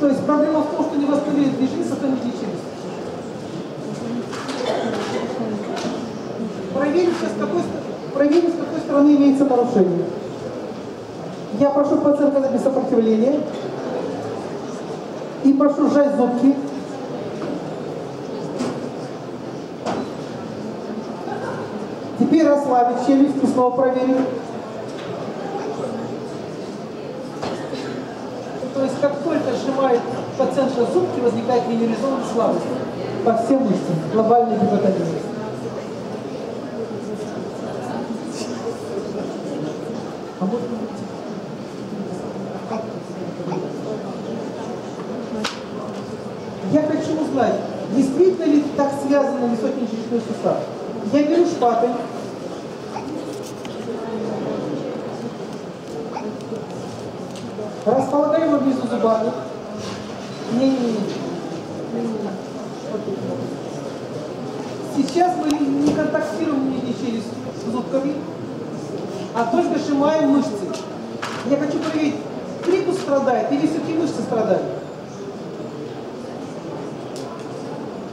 То есть проблема в том, что не восстановили движение, сохранили челюсть. Проверим, с какой, проверим, с какой стороны имеется нарушение. Я прошу пациента без сопротивления. И прошу сжать зубки. Расслабить челюсть и снова проверим. То есть как только сжимает пациентка зубки, возникает минимизованная слабость по всем мышцам, глобальная гипотония. А может быть, Я хочу узнать, действительно ли так связано високий сустав. Я беру шпатель, располагаю его между зубами. Не-не-не. Сейчас мы не контактируем нижней челюстью с зубками, а только сжимаем мышцы. Я хочу проверить, трикус страдает или все-таки мышцы страдают.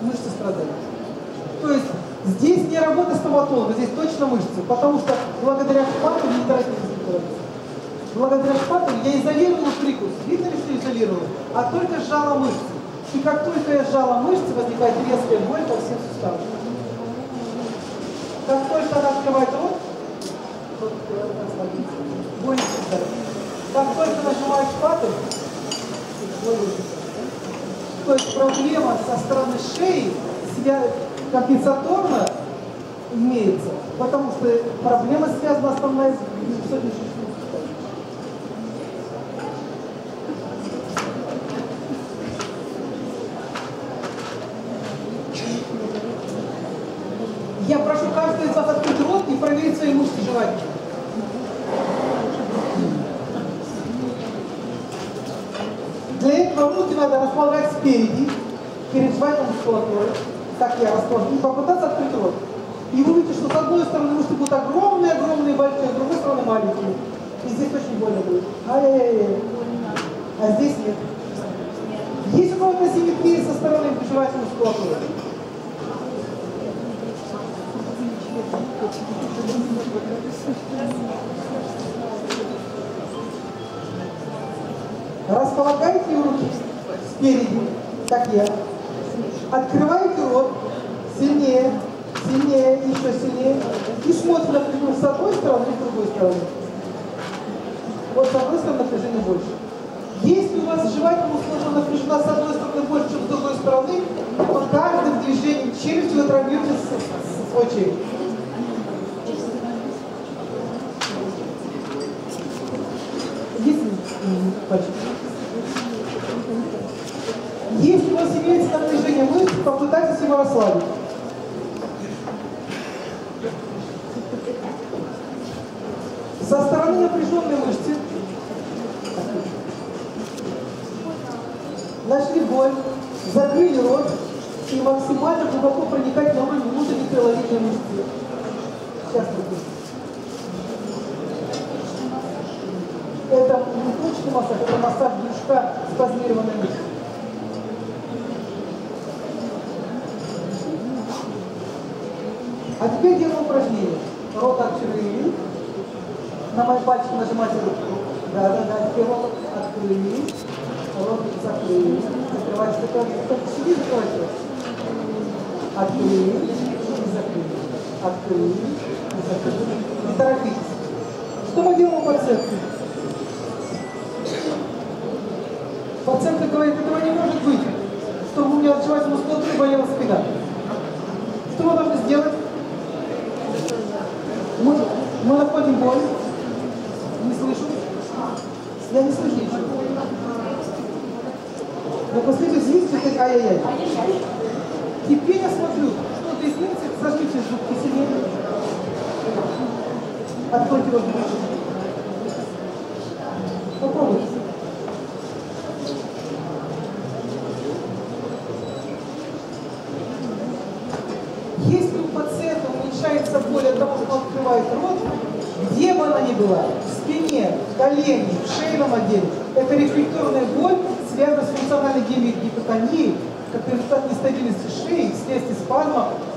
Мышцы страдают. То есть здесь не работа стоматолога, здесь точно мышцы, потому что благодаря шпателю, не торопитесь. благодаря шпателю я изолировала трикус. Видно ли, что изолировала? А только сжала мышцы. И как только я сжала мышцы, возникает резкая боль по всем суставам. Как только она открывает открывает, расслабится. боль исчезает. Как только боль исчезает. То есть проблема со стороны шеи компенсаторно имеется, потому что проблема связана основная с высоким суставом. Я прошу каждого из вас открыть рот и проверить свои мышцы жевательные. Для этого руки надо располагать спереди, перед жевательной мускулатурой, как я расположу, и попытаться открыть рот. И вы увидите, что с одной стороны мышцы будут огромные-огромные, большие, с другой стороны маленькие. И здесь очень больно будет. Ай-яй-яй. А здесь нет. Есть у кого-то симметрия со стороны жевательной мускулатуры? Располагайте руки спереди, как я. Открывайте рот сильнее, сильнее, еще сильнее. И смотрите напряжение с одной стороны и с другой стороны. Вот с одной стороны напряжение больше. Если у вас жевательная мускулатура напряжена с одной стороны больше, чем с другой стороны, то каждым движением челюстью вы травмируете свой челюсть.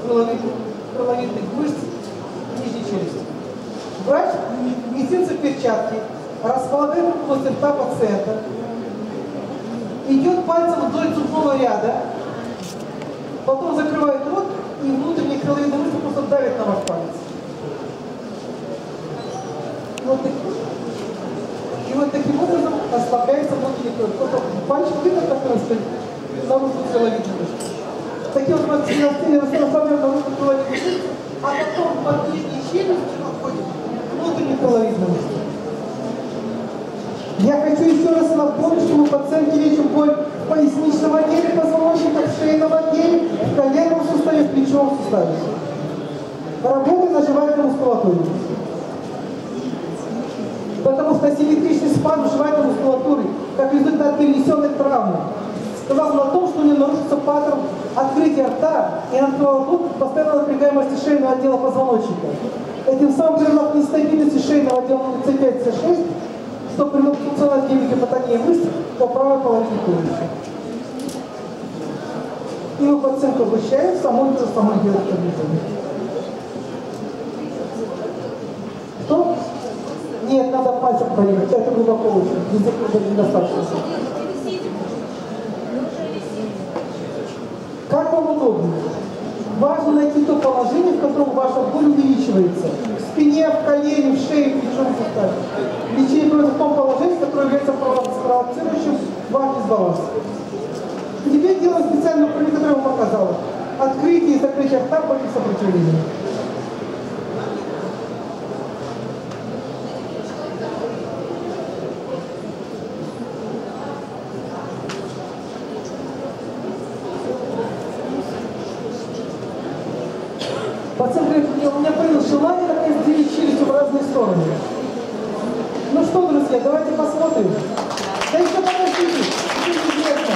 Крыловидных мышц нижней челюсти. Врач в медицинской перчатке располагает область рта пациента, идет пальцем вдоль зубного ряда, потом закрывает рот и внутренние крыловидные мышцы просто давят на ваш палец. И вот, и вот таким образом ослабляется внутренний крыловидный пальчик видно, как раз наружу крыловидные Таким вот наружу крыловидные мышцы, а потом под нижней челюстью находим внутренние крыловидные мышцы. Я хочу еще раз напомнить, что у пациентки лечим боль в поясничном отделе позвоночника, в шейном отделе, в коленном суставе, в плечевом суставе. Работа на жевательной мускулатуре. Потому что асимметричный спазм жевательной мускулатуры, как результат перенесенной травмы, сказал на том, что у нее нарушится паттерн открытия рта и антролотут постоянно напрягаемости шейного отдела позвоночника. Этим самым привело к нестабильности шейного отдела C5, C6, что привело к функциональной гипотонии мышц по правой половине туловища. И мы пациентку обучаем самой то же это движение. Что? Нет, надо пальцем проверить. Это глубоко очень. Язык уже недостаточно. Как вам удобно? Важно найти то положение, в котором ваша боль увеличивается. В спине, в колене, в шее, в плечом суставе. Лечение проводится в том положении, которое является провоцирующим ваш дисбаланс. Теперь делаем специальное упражнение, которое я вам показала. Открытие и закрытие рта против сопротивления. Пациент говорит, «Мне- у меня появилось желание наконец делить челюстью в разные стороны. Ну что, друзья, давайте посмотрим. Да еще подождите, это интересно.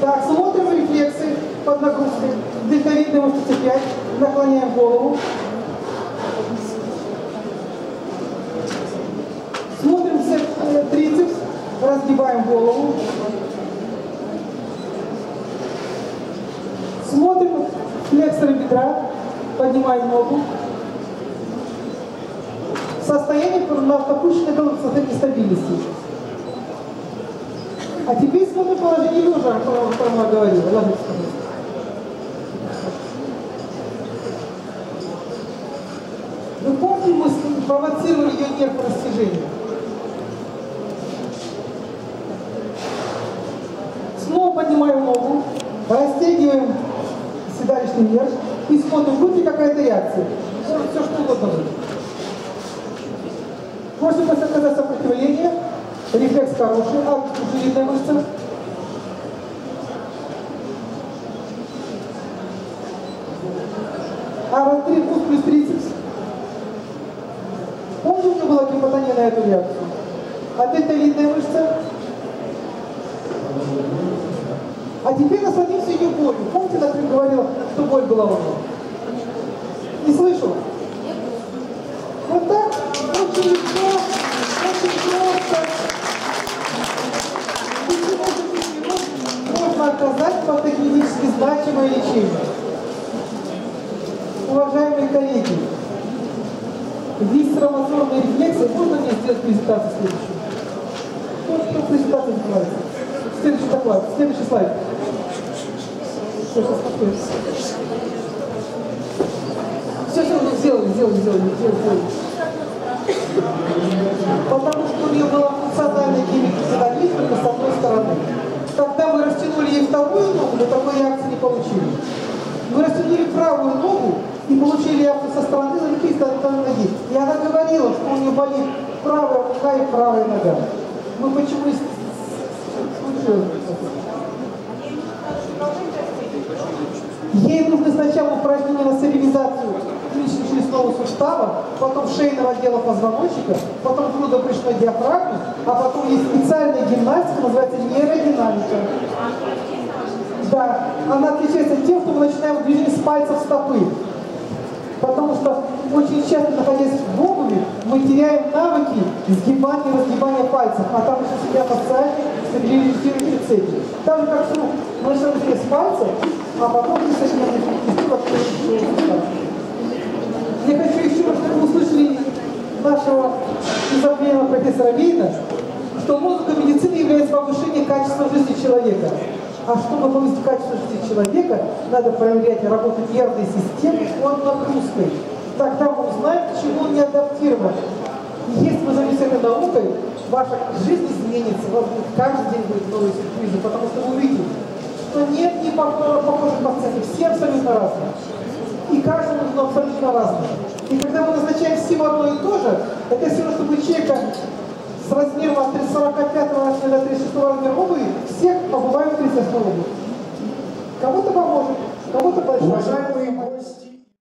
Так, смотрим рефлексы под нагрузкой. Дельтовидная мышца 5. Наклоняем голову. Смотрим цеп- э, трицепс. Разгибаем голову. Смотрим флексоры бедра. Поднимаем ногу. Состояние на опущенной головы, состояние стабильности. А теперь смотрим положение лежа, о котором о котором я говорил. Ложитесь, пожалуйста. Вы помните, мы с- провоцировали ее нерв растяжения? Снова поднимаем ногу, растягиваем седалищный вверх и смотрим, будет ли какая-то реакция. Может все что угодно быть. Можете просто оказать сопротивление, рефлекс хороший, а жилетная мышца. А раздрив мускул плюс трицепс. Помните, у меня была гипотония на эту реакцию? А дельтовидная мышца. А теперь насладимся ее болью. Помните, например, говорила, что боль была у него? Не слышу. Вот так, очень легко, очень просто. Можно оказать патогенетически значимое лечение. Уважаемые коллеги, висцеромоторные рефлексы, можно мне сделать презентацию следующую? Что презентация называется. Следующий доклад, следующий слайд. Все, все, спокойно. Все, все, сделали, сделали, сделали, сделали. Потому что у нее была функциональная гемикризодонизм только с одной стороны. Когда мы растянули ей вторую ногу, мы такой реакции не получили. Мы растянули правую ногу и получили реакцию со стороны руки и стороны ноги. И она говорила, что у нее болит правая рука и правая нога. Мы почему и случилось? Ей нужно сначала упражнение на стабилизацию сустава, потом шейного отдела позвоночника, потом грудо-брюшной диафрагмы, а потом есть специальная гимнастика, называется нейродинамика. Да, она отличается тем, что мы начинаем движение с пальцев стопы. Потому что очень часто, находясь в обуви, мы теряем навыки сгибания и разгибания пальцев, а там еще себя фасциальные стабилизирующие цепи. Так же, как с рук, мы начинаем с пальцев, а потом мы начинаем Я хочу еще чтобы вы услышали нашего незабвенного профессора Вейна, что музыка медицины является повышением качества жизни человека. А чтобы повысить качество жизни человека, надо проверять работу нервной системы под нагрузкой. Тогда мы узнаем, к он не адаптирован. И если вы займетесь этой наукой, ваша жизнь изменится, у каждый день будет новые сюрпризы, потому что вы увидите, что нет ни похожих пациентов, все абсолютно разные. И каждому нужно абсолютно разное. И когда мы назначаем всем одно и то же, это все чтобы человека с размером от 45 размера до 36 размера обуви всех обуваем в 38 обувь. Кому-то поможет, кому-то большой. Уважаемые гости,